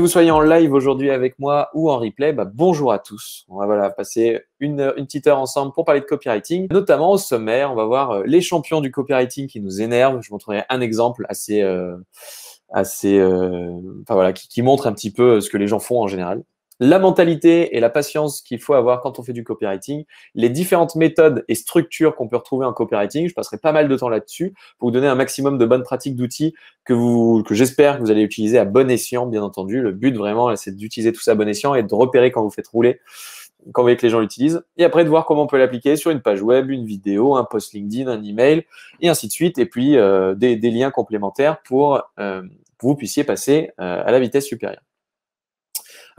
que vous soyez en live aujourd'hui avec moi ou en replay, bah, bonjour à tous. On va voilà, passer une, petite heure ensemble pour parler de copywriting. Notamment au sommaire, on va voir euh, les champions du copywriting qui nous énervent. Je montrerai un exemple assez, euh, assez, euh, enfin voilà, qui montre un petit peu ce que les gens font en général la mentalité et la patience qu'il faut avoir quand on fait du copywriting, les différentes méthodes et structures qu'on peut retrouver en copywriting. Je passerai pas mal de temps là-dessus pour vous donner un maximum de bonnes pratiques d'outils que vous, que j'espère que vous allez utiliser à bon escient, bien entendu. Le but vraiment, c'est d'utiliser tout ça à bon escient et de repérer quand vous faites rouler quand vous voyez que les gens l'utilisent, et après de voir comment on peut l'appliquer sur une page web, une vidéo, un post LinkedIn, un email, et ainsi de suite, et puis euh, des, liens complémentaires pour, euh, que vous puissiez passer euh, à la vitesse supérieure.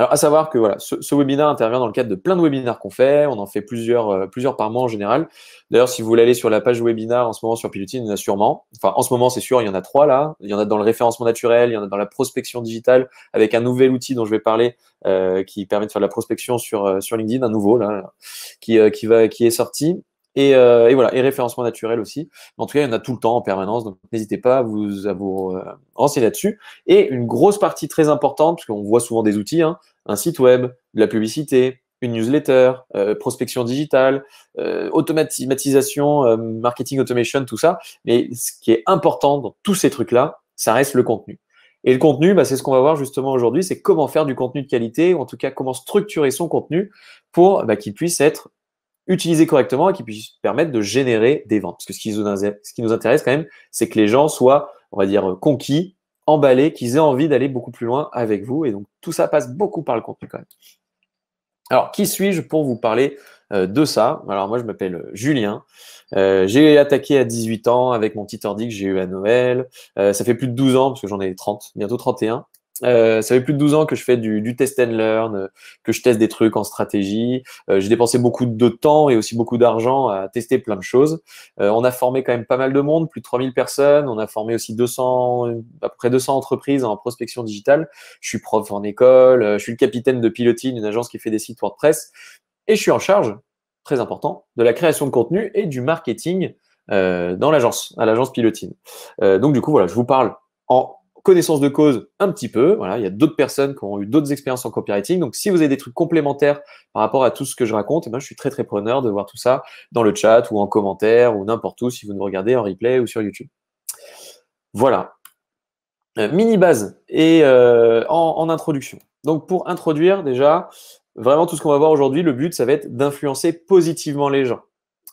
Alors, à savoir que voilà, ce, webinaire intervient dans le cadre de plein de webinaires qu'on fait. On en fait plusieurs, euh, plusieurs par mois en général. D'ailleurs, si vous voulez aller sur la page webinaire en ce moment sur Piloting, il y en a sûrement. Enfin, en ce moment, c'est sûr, il y en a trois là. Il y en a dans le référencement naturel, il y en a dans la prospection digitale avec un nouvel outil dont je vais parler euh, qui permet de faire de la prospection sur, euh, sur LinkedIn, un nouveau là, qui, qui, va, qui est sorti. Et, et, voilà, et référencement naturel aussi. En tout cas, il y en a tout le temps en permanence, donc n'hésitez pas à vous, à vous renseigner là-dessus. Et une grosse partie très importante, parce qu'on voit souvent des outils, hein, un site web, de la publicité, une newsletter, euh, prospection digitale, euh, automatisation, euh, marketing automation, tout ça. Mais ce qui est important dans tous ces trucs-là, ça reste le contenu. Et le contenu, bah, c'est ce qu'on va voir justement aujourd'hui, c'est comment faire du contenu de qualité, ou en tout cas comment structurer son contenu pour bah, qu'il puisse être utilisé correctement et qu'il puisse permettre de générer des ventes. Parce que qui ce qui nous intéresse quand même, c'est que les gens soient, on va dire, conquis emballés, qu'ils aient envie d'aller beaucoup plus loin avec vous. Et donc, tout ça passe beaucoup par le contenu quand même. Alors, qui suis-je pour vous parler euh, de ça? Alors, moi, je m'appelle euh, Julien. Euh, j'ai attaqué à 18 ans avec mon petit ordi que j'ai eu à Noël. ça fait plus de 12 ans, parce que j'en ai 30, bientôt 31. Euh, ça fait plus de 12 ans que je fais du, du, test and learn, euh, que je teste des trucs en stratégie. Euh, j'ai dépensé beaucoup de temps et aussi beaucoup d'argent à tester plein de choses. Euh, on a formé quand même pas mal de monde, plus de 3000 personnes. On a formé aussi 200, à peu près 200 entreprises en prospection digitale. Je suis prof en école, je suis le capitaine de Pilotine, une agence qui fait des sites WordPress. Et je suis en charge, très important, de la création de contenu et du marketing dans l'agence, à l'agence Pilotine. donc du coup, voilà, je vous parle en connaissance de cause un petit peu. Il y a d'autres personnes qui ont eu d'autres expériences en copywriting. Donc, si vous avez des trucs complémentaires par rapport à tout ce que je raconte, eh ben, je suis très très preneur de voir tout ça dans le chat ou en commentaire ou n'importe où si vous nous regardez en replay ou sur YouTube. Voilà. Euh, mini base et euh, en, introduction. Donc, pour introduire déjà, vraiment tout ce qu'on va voir aujourd'hui, le but, ça va être d'influencer positivement les gens.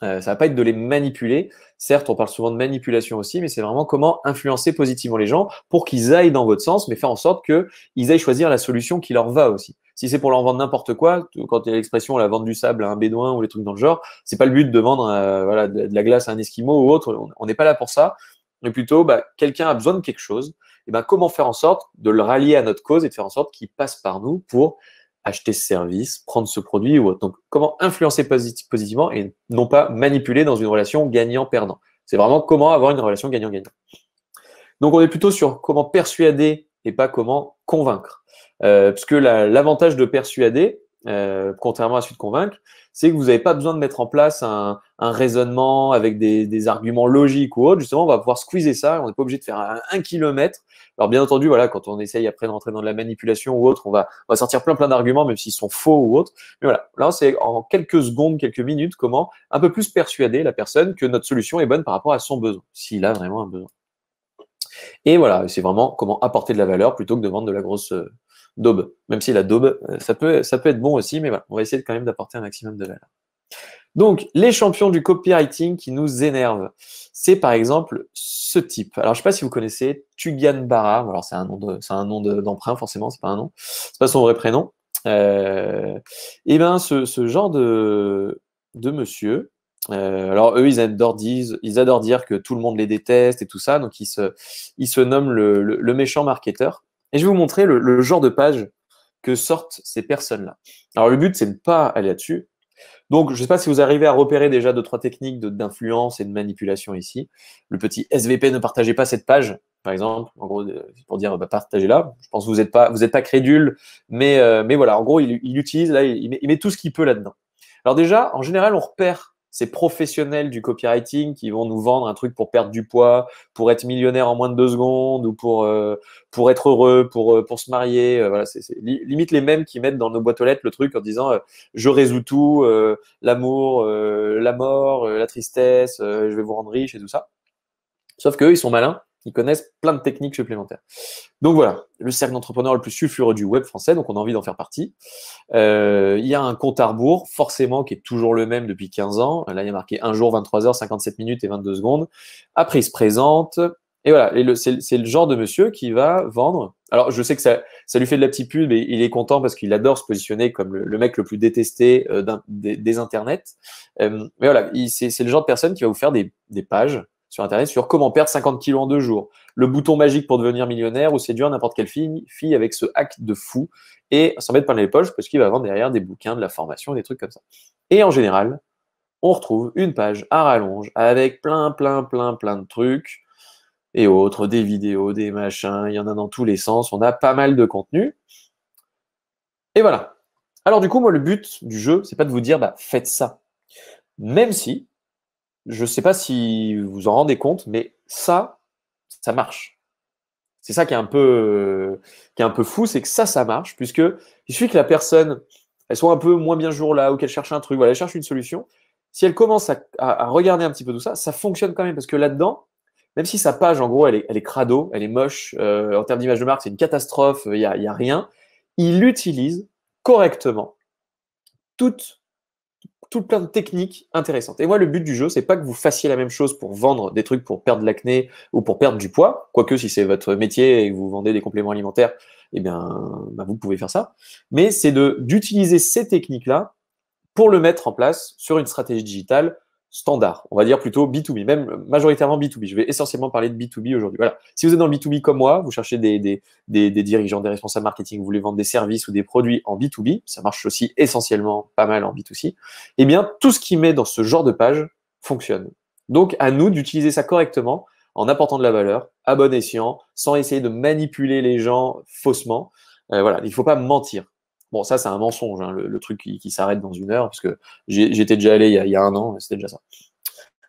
Euh, ça va pas être de les manipuler. Certes, on parle souvent de manipulation aussi, mais c'est vraiment comment influencer positivement les gens pour qu'ils aillent dans votre sens, mais faire en sorte qu'ils aillent choisir la solution qui leur va aussi. Si c'est pour leur vendre n'importe quoi, quand il y a l'expression la vente du sable à un bédouin ou les trucs dans le genre, c'est pas le but de vendre euh, voilà, de, la glace à un esquimau ou autre. On n'est pas là pour ça. Mais plutôt, bah, quelqu'un a besoin de quelque chose. Et ben, comment faire en sorte de le rallier à notre cause et de faire en sorte qu'il passe par nous pour acheter ce service, prendre ce produit ou autre. Donc, comment influencer positivement et non pas manipuler dans une relation gagnant-perdant? C'est vraiment comment avoir une relation gagnant-gagnant. Donc, on est plutôt sur comment persuader et pas comment convaincre. Euh, parce que l'avantage de persuader, euh, contrairement à celui de convaincre, c'est que vous n'avez pas besoin de mettre en place un, raisonnement avec des, arguments logiques ou autres. Justement, on va pouvoir squeezer ça. On n'est pas obligé de faire un, kilomètre. Alors, bien entendu, voilà, quand on essaye après d'entrer dans de la manipulation ou autre, on va, on va sortir plein plein d'arguments, même s'ils sont faux ou autres. Mais voilà, là, c'est en quelques secondes, quelques minutes, comment un peu plus persuader la personne que notre solution est bonne par rapport à son besoin, s'il a vraiment un besoin. Et voilà, c'est vraiment comment apporter de la valeur plutôt que de vendre de la grosse, euh, daube. Même si la daube, euh, ça peut, ça peut être bon aussi, mais voilà, on va essayer quand même d'apporter un maximum de valeur. Donc, les champions du copywriting qui nous énervent, c'est par exemple ce type. Alors, je ne sais pas si vous connaissez Tugan Barra. Alors, c'est un nom de, c'est un nom d'emprunt forcément, c'est pas un nom, c'est pas son vrai prénom. Euh, et ben, ce, ce, genre de, de monsieur. Euh, alors eux, ils adorent, ils adorent dire que tout le monde les déteste et tout ça, donc ils se, nomment le, méchant marketeur. Et je vais vous montrer le, genre de page que sortent ces personnes-là. Alors le but, c'est de ne pas aller là-dessus. Donc, je ne sais pas si vous arrivez à repérer déjà deux, trois techniques d'influence et de manipulation ici. Le petit SVP, ne partagez pas cette page, par exemple. En gros, euh, pour dire, bah, partagez-la. Je pense que vous n'êtes pas, pas crédule, mais, euh, mais voilà, en gros, il, utilise, là, il met tout ce qu'il peut là-dedans. Alors déjà, en général, on repère ces professionnels du copywriting qui vont nous vendre un truc pour perdre du poids, pour être millionnaire en moins de deux secondes ou pour, euh, pour être heureux, pour, euh, pour se marier. Euh, voilà, c'est limite les mêmes qui mettent dans nos boîtes aux lettres le truc en disant je résous tout, l'amour, la mort, la tristesse, je vais vous rendre riche et tout ça. Sauf qu'eux, ils sont malins ils connaissent plein de techniques supplémentaires. Donc voilà, le cercle d'entrepreneurs le plus sulfureux du web français, donc on a envie d'en faire partie. Euh, il y a un compte à rebours, forcément, qui est toujours le même depuis 15 ans. Là, il y a marqué un jour, 23 heures, 57 minutes et 22 secondes. Après, il se présente. Et voilà, c'est le genre de monsieur qui va vendre. Alors, je sais que ça, lui fait de la petite pub et il est content parce qu'il adore se positionner comme le, mec le plus détesté euh, des, internets. Euh, mais voilà, c'est le genre de personne qui va vous faire des pages sur Internet sur comment perdre 50 kilos en deux jours, le bouton magique pour devenir millionnaire ou séduire n'importe quelle fille, fille avec ce hack de fou et s'en mettre plein les poches parce qu'il va vendre derrière des bouquins, de la formation, des trucs comme ça. Et en général, on retrouve une page à rallonge avec plein, plein, plein, plein de trucs et autres, des vidéos, des machins, il y en a dans tous les sens, on a pas mal de contenu. Et voilà. Alors du coup, moi, le but du jeu, c'est pas de vous dire, bah, faites ça. Même si, je ne sais pas si vous en rendez compte, mais ça, ça marche. C'est ça qui est un peu, qui est un peu fou, c'est que ça, ça marche, puisque il suffit que la personne, elle soit un peu moins bien jour là, ou qu'elle cherche un truc, voilà, elle cherche une solution. Si elle commence à, regarder un petit peu tout ça, ça fonctionne quand même, parce que là-dedans, même si sa page, en gros, elle est, elle est crado, elle est moche, euh, en termes d'image de marque, c'est une catastrophe, il n'y a, y a rien, il utilise correctement toutes tout plein de techniques intéressantes. Et moi, le but du jeu, c'est pas que vous fassiez la même chose pour vendre des trucs pour perdre l'acné ou pour perdre du poids, quoique si c'est votre métier et que vous vendez des compléments alimentaires, eh bien, bah, vous pouvez faire ça. Mais c'est d'utiliser ces techniques-là pour le mettre en place sur une stratégie digitale standard, on va dire plutôt B2B, même majoritairement B2B. Je vais essentiellement parler de B2B aujourd'hui. Voilà. Si vous êtes dans le B2B comme moi, vous cherchez des, des, des, dirigeants, des responsables marketing, vous voulez vendre des services ou des produits en B2B, ça marche aussi essentiellement pas mal en B2C, eh bien, tout ce qui met dans ce genre de page fonctionne. Donc, à nous d'utiliser ça correctement en apportant de la valeur, à bon escient, sans essayer de manipuler les gens faussement. Euh, voilà, il ne faut pas mentir. Bon, ça, c'est un mensonge, hein, le, truc qui, s'arrête dans une heure, parce que j'étais déjà allé il y, a, un an, c'était déjà ça.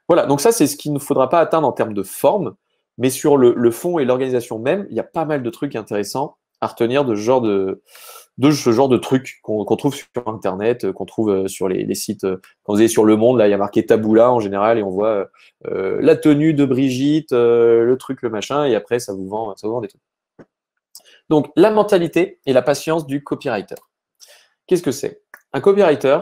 Voilà, donc ça, c'est ce qu'il ne faudra pas atteindre en termes de forme, mais sur le, fond et l'organisation même, il y a pas mal de trucs intéressants à retenir de ce genre de, trucs qu'on trouve sur Internet, euh, qu'on trouve euh, sur les, sites. Euh, quand vous allez sur Le Monde, là, il y a marqué Taboula en général, et on voit la tenue de Brigitte, le truc, le machin, et après, ça vous vend, ça vous vend des trucs. Donc, la mentalité et la patience du copywriter. Qu'est-ce que c'est? Un copywriter,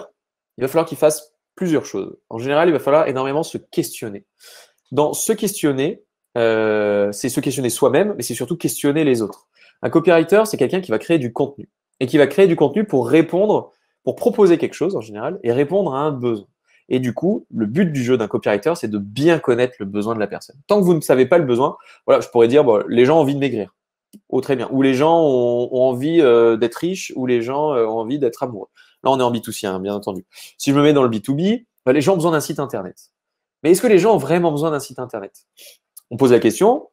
il va falloir qu'il fasse plusieurs choses. En général, il va falloir énormément se questionner. Dans se questionner, euh, c'est se questionner soi-même, mais c'est surtout questionner les autres. Un copywriter, c'est quelqu'un qui va créer du contenu et qui va créer du contenu pour répondre, pour proposer quelque chose en général et répondre à un besoin. Et du coup, le but du jeu d'un copywriter, c'est de bien connaître le besoin de la personne. Tant que vous ne savez pas le besoin, voilà, je pourrais dire, bon, les gens ont envie de maigrir. Oh, très bien. Ou les gens ont, envie euh, d'être riches, ou les gens euh, ont envie d'être amoureux. Là, on est en B2C, hein, bien entendu. Si je me mets dans le B2B, bah, les gens ont besoin d'un site Internet. Mais est-ce que les gens ont vraiment besoin d'un site Internet? On pose la question,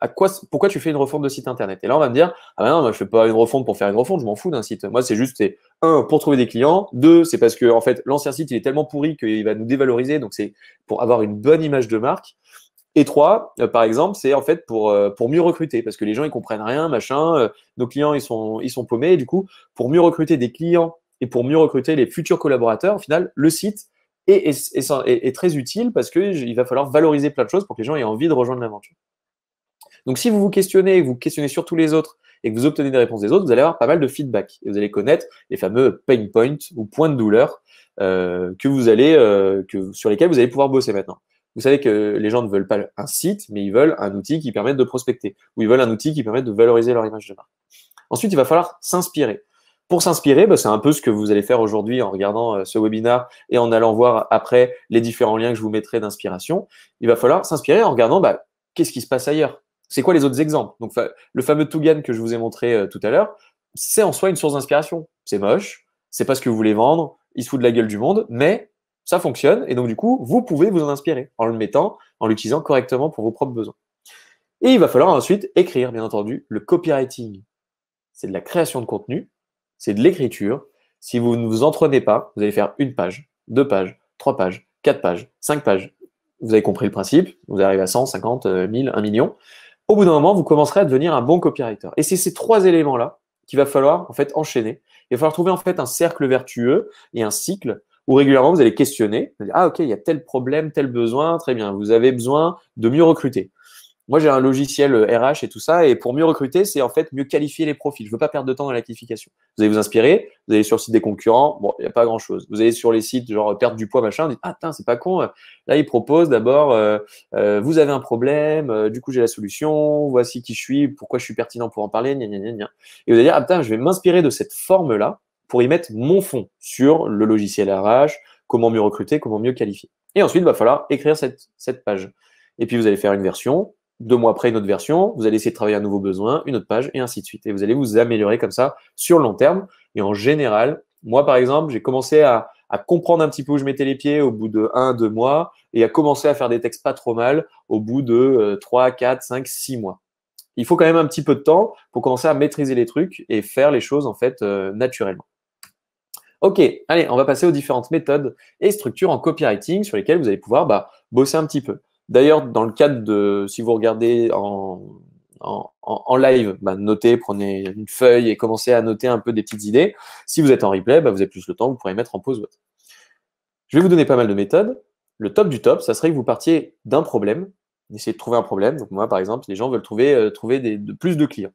pourquoi tu fais une refonte de site Internet? Et là, on va me dire, ah ben non, je fais pas une refonte pour faire une refonte, je m'en fous d'un site. Moi, c'est juste, un, pour trouver des clients. Deux, c'est parce que, en fait, l'ancien site, il est tellement pourri qu'il va nous dévaloriser. Donc, c'est pour avoir une bonne image de marque. Et trois, euh, par exemple, c'est en fait pour, euh, pour mieux recruter, parce que les gens, ils comprennent rien, machin, euh, nos clients, ils sont, paumés, et du coup, pour mieux recruter des clients et pour mieux recruter les futurs collaborateurs, au final, le site est, très utile parce qu'il va falloir valoriser plein de choses pour que les gens aient envie de rejoindre l'aventure. Donc, si vous vous questionnez, vous questionnez surtout les autres et que vous obtenez des réponses des autres, vous allez avoir pas mal de feedback et vous allez connaître les fameux pain points ou points de douleur que vous allez, sur lesquels vous allez pouvoir bosser maintenant. Vous savez que les gens ne veulent pas un site, mais ils veulent un outil qui permette de prospecter, ou ils veulent un outil qui permette de valoriser leur image de marque. Ensuite, il va falloir s'inspirer. Pour s'inspirer, bah, c'est un peu ce que vous allez faire aujourd'hui en regardant euh, ce webinaire et en allant voir après les différents liens que je vous mettrai d'inspiration. Il va falloir s'inspirer en regardant bah, qu'est-ce qui se passe ailleurs? C'est quoi les autres exemples? Donc, le fameux Tougan que je vous ai montré euh, tout à l'heure, c'est en soi une source d'inspiration. C'est moche, c'est pas ce que vous voulez vendre, il se fout de la gueule du monde, mais ça fonctionne et donc du coup, vous pouvez vous en inspirer en le mettant, en l'utilisant correctement pour vos propres besoins. Et il va falloir ensuite écrire, bien entendu, le copywriting. C'est de la création de contenu, c'est de l'écriture. Si vous ne vous entraînez pas, vous allez faire une page, deux pages, trois pages, 4 pages, 5 pages. Vous avez compris le principe, vous arrivez à 100, 50, 1000, 1 million. Au bout d'un moment, vous commencerez à devenir un bon copywriter. Et c'est ces trois éléments-là qu'il va falloir en fait enchaîner. Il va falloir trouver en fait un cercle vertueux et un cycle où régulièrement vous allez questionner. ah ok, il y a tel problème, tel besoin, très bien. Vous avez besoin de mieux recruter. Moi, j'ai un logiciel RH euh, et tout ça, et pour mieux recruter, c'est en fait mieux qualifier les profils. Je veux pas perdre de temps dans la qualification. Vous allez vous inspirer, vous allez sur le site des concurrents, bon, il n'y a pas grand-chose. Vous allez sur les sites genre perdre du poids, machin, vous dites, ah, c'est pas con. Là, il propose d'abord, euh, euh, vous avez un problème, du coup, j'ai la solution, voici qui je suis, pourquoi je suis pertinent pour en parler, gna, gna, gna. Et vous allez dire, ah, je vais m'inspirer de cette forme-là pour y mettre mon fond sur le logiciel RH, comment mieux recruter, comment mieux qualifier. Et ensuite, il va falloir écrire cette, page. Et puis, vous allez faire une version, deux mois après une autre version, vous allez essayer de travailler un nouveau besoin, une autre page, et ainsi de suite. Et vous allez vous améliorer comme ça sur le long terme. Et en général, moi, par exemple, j'ai commencé à, comprendre un petit peu où je mettais les pieds au bout de un, deux mois, et à commencer à faire des textes pas trop mal au bout de 3, 4, 5, 6 mois. Il faut quand même un petit peu de temps pour commencer à maîtriser les trucs et faire les choses en fait euh, naturellement. Ok, allez, on va passer aux différentes méthodes et structures en copywriting sur lesquelles vous allez pouvoir bah, bosser un petit peu. D'ailleurs, dans le cadre de, si vous regardez en, live, bah, notez, prenez une feuille et commencez à noter un peu des petites idées. Si vous êtes en replay, bah, vous avez plus le temps, vous pourrez mettre en pause Je vais vous donner pas mal de méthodes. Le top du top, ça serait que vous partiez d'un problème, essayez de trouver un problème. Moi, par exemple, les gens veulent trouver, euh, trouver plus de clients.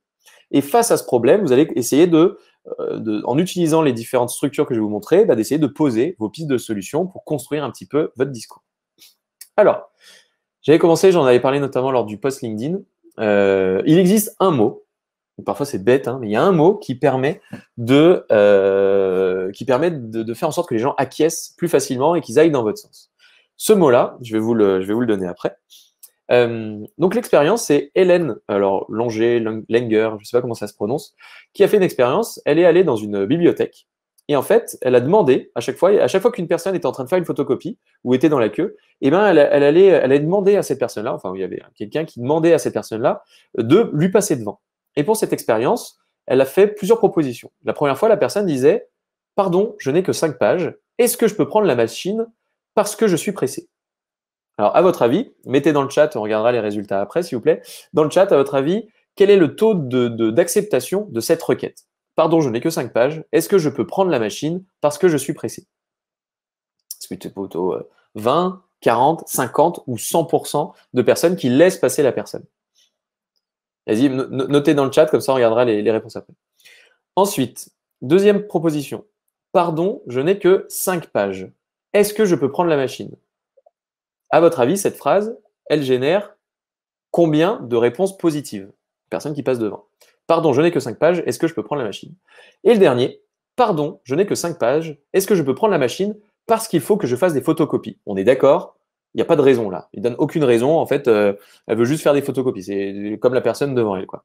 Et face à ce problème, vous allez essayer de, euh, en utilisant les différentes structures que je vais vous montrer, bah, d'essayer de poser vos pistes de solutions pour construire un petit peu votre discours. Alors, j'avais commencé, j'en avais parlé notamment lors du post LinkedIn. Euh, il existe un mot, parfois c'est bête, hein, mais il y a un mot qui permet de, euh, qui permet de, faire en sorte que les gens acquiescent plus facilement et qu'ils aillent dans votre sens. Ce mot-là, je je vais vous le donner après. Euh, donc l'expérience, c'est Hélène, alors Langer, Langer, je ne sais pas comment ça se prononce, qui a fait une expérience. Elle est allée dans une bibliothèque et en fait, elle a demandé à chaque fois, à chaque fois qu'une personne était en train de faire une photocopie ou était dans la queue, eh ben, elle, allait, elle a demandé à cette personne-là, enfin, il y avait quelqu'un qui demandait à cette personne-là de lui passer devant. Et pour cette expérience, elle a fait plusieurs propositions. La première fois, la personne disait, pardon, je n'ai que cinq pages. Est-ce que je peux prendre la machine parce que je suis pressé? Alors, à votre avis, mettez dans le chat, on regardera les résultats après, s'il vous plaît. Dans le chat, à votre avis, quel est le taux d'acceptation de, cette requête? Pardon, je n'ai que 5 pages. Est-ce que je peux prendre la machine parce que je suis pressé? Est-ce que tu es plutôt 20, 40, 50 ou 100% de personnes qui laissent passer la personne? Vas-y, notez dans le chat, comme ça on regardera les, les réponses après. Ensuite, deuxième proposition. Pardon, je n'ai que 5 pages. Est-ce que je peux prendre la machine? À votre avis, cette phrase, elle génère combien de réponses positives? Personne qui passe devant. Pardon, je n'ai que 5 pages, est-ce que je peux prendre la machine? Et le dernier, pardon, je n'ai que 5 pages, est-ce que je peux prendre la machine parce qu'il faut que je fasse des photocopies? On est d'accord? Il n'y a pas de raison là. Il donne aucune raison. En fait, euh, elle veut juste faire des photocopies. C'est comme la personne devant elle. Quoi.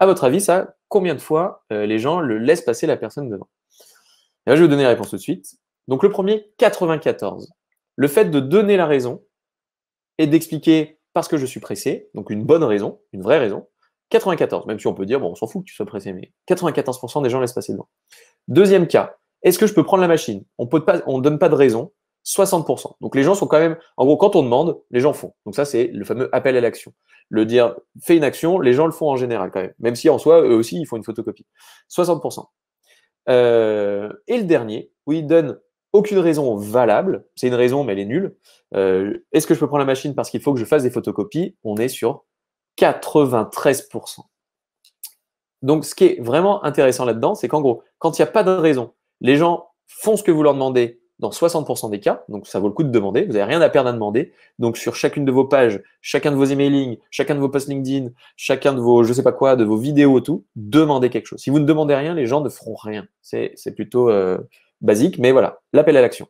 À votre avis, ça, combien de fois euh, les gens le laissent passer la personne devant? Je vais vous donner la réponse tout de suite. Donc le premier, 94. Le fait de donner la raison et d'expliquer parce que je suis pressé, donc une bonne raison, une vraie raison, 94, même si on peut dire, bon, on s'en fout que tu sois pressé, mais 94% des gens laissent passer devant. Deuxième cas, est-ce que je peux prendre la machine? On ne donne pas de raison, 60%. Donc les gens sont quand même, en gros, quand on demande, les gens font. Donc ça, c'est le fameux appel à l'action. Le dire, fais une action, les gens le font en général quand même. Même si en soi, eux aussi, ils font une photocopie. 60%. Euh, et le dernier, où il donne aucune raison valable, c'est une raison, mais elle est nulle. Euh, est-ce que je peux prendre la machine parce qu'il faut que je fasse des photocopies? On est sur 93%. Donc, ce qui est vraiment intéressant là-dedans, c'est qu'en gros, quand il n'y a pas de raison, les gens font ce que vous leur demandez dans 60% des cas, donc ça vaut le coup de demander, vous n'avez rien à perdre à demander. Donc, sur chacune de vos pages, chacun de vos emailings, chacun de vos posts LinkedIn, chacun de vos, je sais pas quoi, de vos vidéos, tout, demandez quelque chose. Si vous ne demandez rien, les gens ne feront rien. C'est plutôt euh, basique, mais voilà, l'appel à l'action.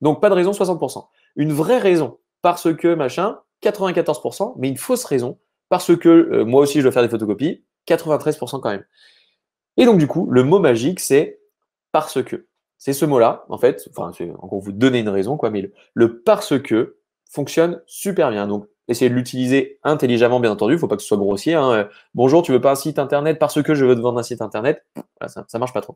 Donc, pas de raison, 60%. Une vraie raison, parce que machin, 94%, mais une fausse raison, parce que euh, moi aussi je dois faire des photocopies, 93% quand même. Et donc du coup, le mot magique, c'est parce que. C'est ce mot-là, en fait, enfin, en gros, vous donnez une raison, quoi, mais le, parce que fonctionne super bien. Donc, essayez de l'utiliser intelligemment, bien entendu. Il ne faut pas que ce soit grossier. Hein. Bonjour, tu veux pas un site internet parce que je veux te vendre un site internet? Ça ne marche pas trop.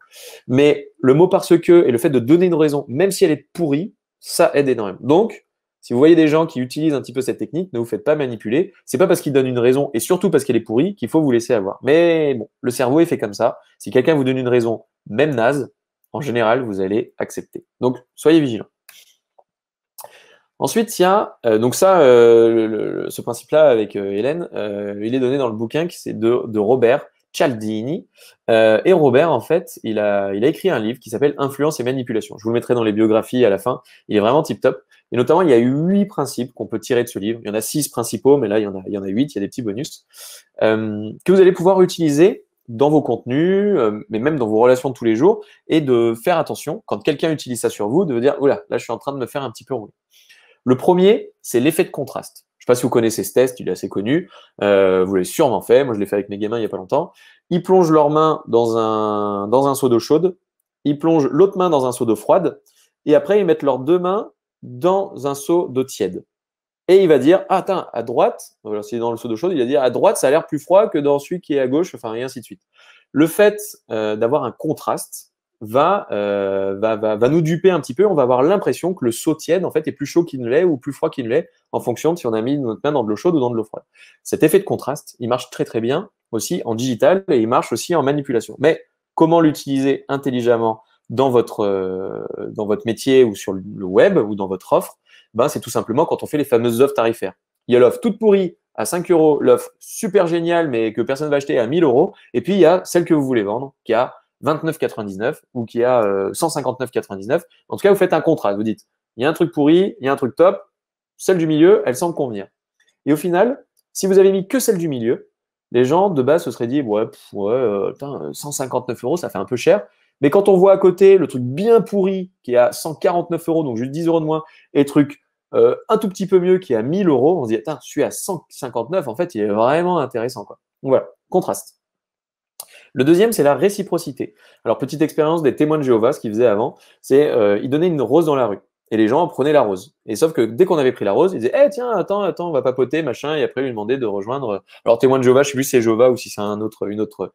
Mais le mot parce que et le fait de donner une raison, même si elle est pourrie, ça aide énormément. Donc, Si vous voyez des gens qui utilisent un petit peu cette technique, ne vous faites pas manipuler. C'est pas parce qu'ils donnent une raison, et surtout parce qu'elle est pourrie, qu'il faut vous laisser avoir. Mais bon, le cerveau est fait comme ça. Si quelqu'un vous donne une raison, même naze, en général, vous allez accepter. Donc, soyez vigilants. Ensuite, il y a, euh, donc ça, euh, ce principe-là avec euh, Hélène, il est donné dans le bouquin qui c'est de, Robert Cialdini. et Robert, en fait, il a, écrit un livre qui s'appelle Influence et manipulation. Je vous le mettrai dans les biographies à la fin. Il est vraiment tip top. Et notamment, il y a huit principes qu'on peut tirer de ce livre. Il y en a six principaux, mais là, il y en a, il y en a huit. Il y a des petits bonus que vous allez pouvoir utiliser dans vos contenus, mais même dans vos relations de tous les jours, et de faire attention, quand quelqu'un utilise ça sur vous, de dire, oula, là, je suis en train de me faire un petit peu rouler. Le premier, c'est l'effet de contraste. Je ne sais pas si vous connaissez ce test, il est assez connu. Euh, vous l'avez sûrement fait. Moi, je l'ai fait avec mes gamins il n'y a pas longtemps. Ils plongent leurs mains dans un, dans un seau d'eau chaude. Ils plongent l'autre main dans un seau d'eau froide. Et après, ils mettent leurs deux mains dans un seau d'eau tiède. Et il va dire, ah, à droite, voilà, c'est dans le seau d'eau chaude, il va dire, à droite, ça a l'air plus froid que dans celui qui est à gauche, enfin, et ainsi de suite. Le fait euh, d'avoir un contraste euh, va, va, va, nous duper un petit peu. On va avoir l'impression que le seau tiède, en fait, est plus chaud qu'il ne l'est ou plus froid qu'il ne l'est, en fonction de si on a mis notre main dans de l'eau chaude ou dans de l'eau froide. Cet effet de contraste, il marche très très bien aussi en digital et il marche aussi en manipulation. Mais comment l'utiliser intelligemment dans votre, euh, dans votre métier ou sur le web ou dans votre offre? Ben, c'est tout simplement quand on fait les fameuses offres tarifaires. Il y a l'offre toute pourrie à 5 euros, l'offre super géniale mais que personne ne va acheter à 1000 euros, et puis il y a celle que vous voulez vendre qui a 29,99 ou qui a 159,99. Euh, en tout cas, vous faites un contrat. Vous dites, il y a un truc pourri, il y a un truc top, celle du milieu, elle semble convenir. Et au final, si vous avez mis que celle du milieu, les gens de base se seraient dit, ouais, ouais 159 euh, euros, ça fait un peu cher. Mais quand on voit à côté le truc bien pourri qui est à 149 euros, donc juste 10 euros de moins, et truc euh, un tout petit peu mieux qui est à 1000 euros, on se dit, je suis à 159, en fait, il est vraiment intéressant. Quoi. Donc voilà, contraste. Le deuxième, c'est la réciprocité. Alors, petite expérience des témoins de Jéhovah, ce qu'ils faisaient avant, c'est euh, ils donnaient une rose dans la rue. Et les gens prenaient la rose. Et sauf que dès qu'on avait pris la rose, ils disaient Eh, tiens, attends, attends, on va papoter, machin. Et après, ils lui demandaient de rejoindre. Alors, témoin de Jéhovah, je sais plus si c'est Jéhovah ou si c'est un autre, une autre,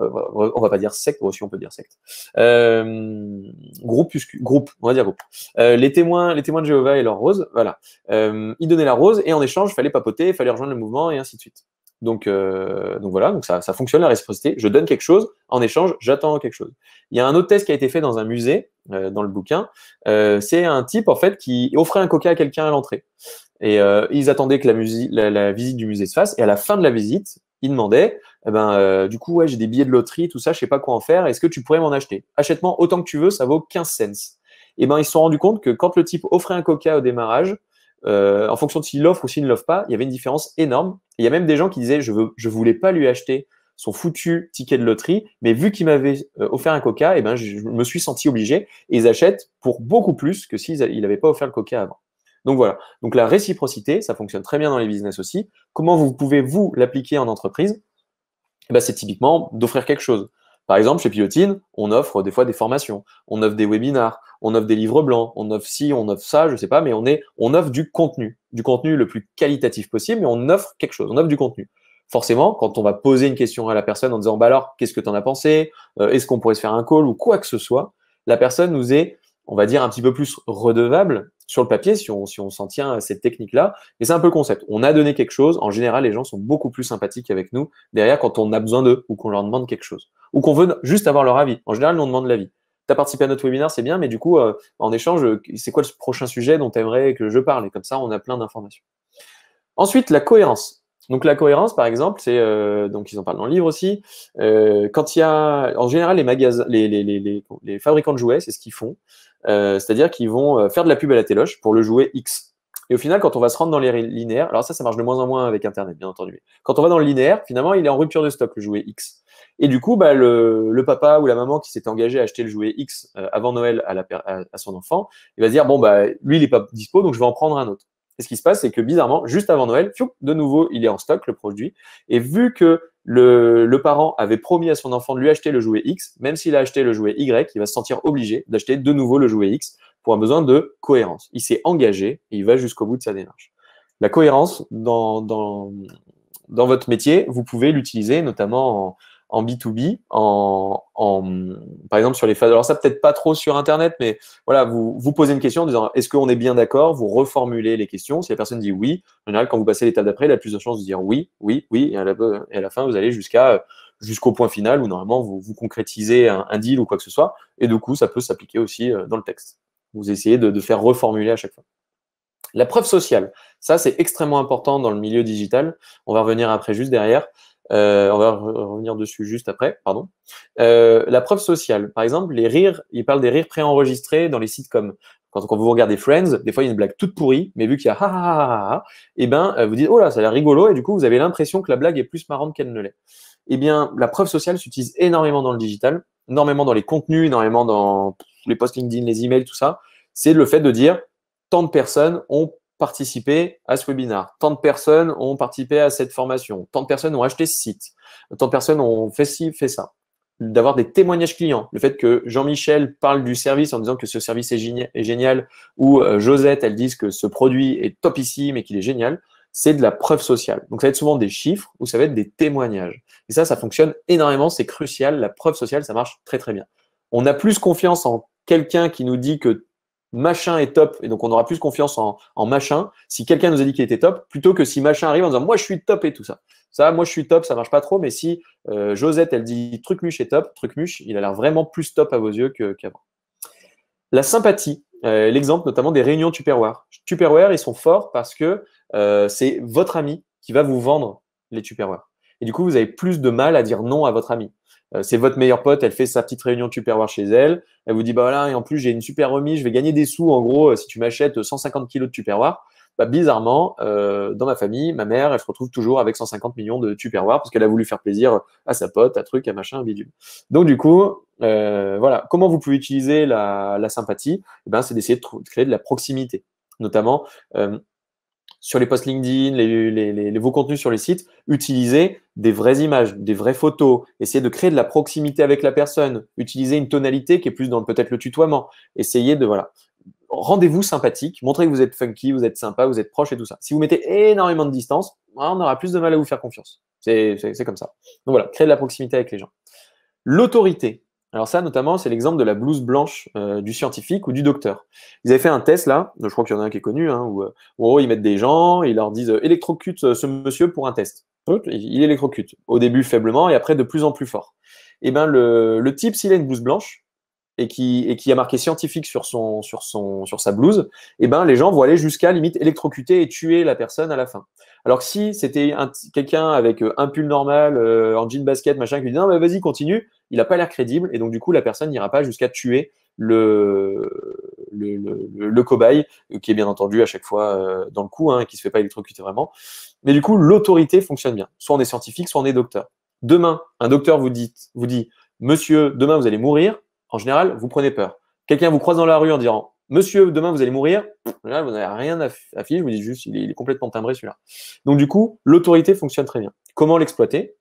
euh, on va pas dire secte, aussi on peut dire secte. Euh, groupe, groupe, on va dire groupe. Euh, les témoins, les témoins de Jéhovah et leur rose, voilà. Euh, ils donnaient la rose et en échange, il fallait papoter, il fallait rejoindre le mouvement et ainsi de suite. Donc, euh, donc voilà, donc ça, ça fonctionne la réciprocité. Je donne quelque chose, en échange, j'attends quelque chose. Il y a un autre test qui a été fait dans un musée, euh, dans le bouquin. Euh, c'est un type en fait qui offrait un coca à quelqu'un à l'entrée. Et ils attendaient que la, la, visite du musée se fasse. Et à la fin de la visite, il demandait, eh ben, euh, du coup, ouais, j'ai des billets de loterie, tout ça, je sais pas quoi en faire. Est-ce que tu pourrais m'en acheter? Achète-moi autant que tu veux, ça vaut 15 cents. Et eh ben, ils se sont rendus compte que quand le type offrait un coca au démarrage, euh, en fonction de s'il l'offre ou s'il ne l'offre pas, il y avait une différence énorme. il y a même des gens qui disaient, je veux, je voulais pas lui acheter son foutu ticket de loterie, mais vu qu'il m'avait euh, offert un coca, eh ben, je, me suis senti obligé. Et ils achètent pour beaucoup plus que s'il n'avait pas offert le coca avant. Donc voilà. Donc la réciprocité, ça fonctionne très bien dans les business aussi. Comment vous pouvez vous l'appliquer en entreprise? Eh ben, C'est typiquement d'offrir quelque chose. Par exemple, chez Pilotine, on offre des fois des formations, on offre des webinars, on offre des livres blancs, on offre ci, on offre ça, je sais pas, mais on est, on offre du contenu, du contenu le plus qualitatif possible, mais on offre quelque chose, on offre du contenu. Forcément, quand on va poser une question à la personne en disant, bah alors, qu'est-ce que tu en as pensé? Euh, Est-ce qu'on pourrait se faire un call ou quoi que ce soit? La personne nous est, on va dire, un petit peu plus redevable sur le papier si on s'en tient à cette technique-là. Mais c'est un peu le concept. On a donné quelque chose. En général, les gens sont beaucoup plus sympathiques avec nous derrière quand on a besoin d'eux ou qu'on leur demande quelque chose ou qu'on veut juste avoir leur avis. En général, on demande l'avis. Tu as participé à notre webinaire, c'est bien, mais du coup, euh, en échange, c'est quoi le prochain sujet dont tu aimerais que je parle? Et comme ça, on a plein d'informations. Ensuite, la cohérence. Donc la cohérence, par exemple, c'est euh, donc ils en parlent dans le livre aussi. Euh, quand il y a, en général, les magasins, les, les fabricants de jouets, c'est ce qu'ils font. Euh, c'est-à-dire qu'ils vont euh, faire de la pub à la téloche pour le jouet X. Et au final, quand on va se rendre dans les linéaires, alors ça, ça marche de moins en moins avec Internet, bien entendu. Quand on va dans le linéaire, finalement, il est en rupture de stock, le jouet X. Et du coup, bah, le, papa ou la maman qui s'était engagé à acheter le jouet X euh, avant Noël à, son enfant, il va se dire, bon, bah, lui, il n'est pas dispo, donc je vais en prendre un autre. Et ce qui se passe, c'est que bizarrement, juste avant Noël, de nouveau, il est en stock, le produit. Et vu que le, parent avait promis à son enfant de lui acheter le jouet X, même s'il a acheté le jouet Y, il va se sentir obligé d'acheter de nouveau le jouet X pour un besoin de cohérence. Il s'est engagé et il va jusqu'au bout de sa démarche. La cohérence dans, dans, dans votre métier, vous pouvez l'utiliser notamment en B2B, en, par exemple sur les phases. Alors ça peut-être pas trop sur Internet, mais voilà, vous vous posez une question en disant est-ce qu'on est bien d'accord? Vous reformulez les questions. Si la personne dit oui, en général, quand vous passez l'étape d'après, il a plus de chances de dire oui, oui, oui, et à la, et à la fin, vous allez jusqu'au point final où normalement vous, vous concrétisez un, deal ou quoi que ce soit. Et du coup, ça peut s'appliquer aussi euh, dans le texte. Vous essayez de, de faire reformuler à chaque fois. La preuve sociale, ça c'est extrêmement important dans le milieu digital. On va revenir après juste derrière. Euh, on va revenir dessus juste après, pardon. Euh, la preuve sociale, par exemple, les rires, il parle des rires préenregistrés dans les sitcoms. Quand, quand vous regardez Friends, des fois il y a une blague toute pourrie, mais vu qu'il y a ha ha ha ha, et eh ben euh, vous dites oh là ça a l'air rigolo et du coup vous avez l'impression que la blague est plus marrante qu'elle ne l'est. Eh bien la preuve sociale s'utilise énormément dans le digital, énormément dans les contenus, énormément dans les posts LinkedIn, les emails, tout ça. C'est le fait de dire tant de personnes ont participé à ce webinaire, tant de personnes ont participé à cette formation, tant de personnes ont acheté ce site, tant de personnes ont fait ci, fait ça. D'avoir des témoignages clients. Le fait que Jean-Michel parle du service en disant que ce service est, génial, ou euh, Josette, elle dise que ce produit est topissime et qu'il est génial, c'est de la preuve sociale. Donc ça va être souvent des chiffres ou ça va être des témoignages. Et ça, ça fonctionne énormément, c'est crucial. La preuve sociale, ça marche très très bien. On a plus confiance en quelqu'un qui nous dit que machin est top, et donc on aura plus confiance en, machin, si quelqu'un nous a dit qu'il était top, plutôt que si machin arrive en disant moi je suis top et tout ça. Ça, moi je suis top, ça marche pas trop, mais si euh, Josette elle dit Trucmuche est top, Trucmuche, il a l'air vraiment plus top à vos yeux qu'avant. La sympathie, euh, l'exemple notamment des réunions Tupperware. Tupperware, ils sont forts parce que euh, c'est votre ami qui va vous vendre les Tupperware. Et du coup, vous avez plus de mal à dire non à votre ami. Euh, c'est votre meilleure pote, elle fait sa petite réunion Tupperware chez elle, elle vous dit bah voilà et en plus j'ai une super remise, je vais gagner des sous en gros euh, si tu m'achètes 150 kilos de Tupperware. Bah, bizarrement, euh, dans ma famille, ma mère, elle se retrouve toujours avec 150 millions de Tupperware parce qu'elle a voulu faire plaisir à sa pote, à truc, à machin, à bidule. Donc du coup, voilà, comment vous pouvez utiliser la, sympathie? Eh ben, C'est d'essayer de, créer de la proximité. Notamment, sur les posts LinkedIn, les, vos contenus sur les sites, utilisez des vraies images, des vraies photos, essayez de créer de la proximité avec la personne, utilisez une tonalité qui est plus dans peut-être le tutoiement, essayez de, voilà, rendez-vous sympathique, montrez que vous êtes funky, vous êtes sympa, vous êtes proche et tout ça. Si vous mettez énormément de distance, on aura plus de mal à vous faire confiance. C'est comme ça. Donc voilà, créer de la proximité avec les gens. L'autorité. Alors ça, notamment, c'est l'exemple de la blouse blanche euh, du scientifique ou du docteur. Ils avaient fait un test là, je crois qu'il y en a un qui est connu, hein, où, euh, gros, ils mettent des gens, ils leur disent euh, électrocute ce monsieur pour un test. Il électrocute. Au début faiblement et après de plus en plus fort. Et eh ben le, le type, s'il a une blouse blanche et qui, et qui a marqué scientifique sur, son, sur, son, sur sa blouse, et eh ben les gens vont aller jusqu'à limite électrocuter et tuer la personne à la fin. Alors que si c'était quelqu'un avec un pull normal, en jean basket, machin, qui lui dit non, mais vas-y, continue, il n'a pas l'air crédible et donc du coup la personne n'ira pas jusqu'à tuer le, le, cobaye, qui est bien entendu à chaque fois euh, dans le coup, hein, qui se fait pas électrocuter vraiment. Mais du coup, l'autorité fonctionne bien. Soit on est scientifique, soit on est docteur. Demain, un docteur vous dit, vous dit, monsieur, demain vous allez mourir. En général, vous prenez peur. Quelqu'un vous croise dans la rue en disant, monsieur, demain vous allez mourir. vous n'avez rien à afficher, vous dites juste, il est complètement timbré celui-là. Donc du coup, l'autorité fonctionne très bien. Comment l'exploiter?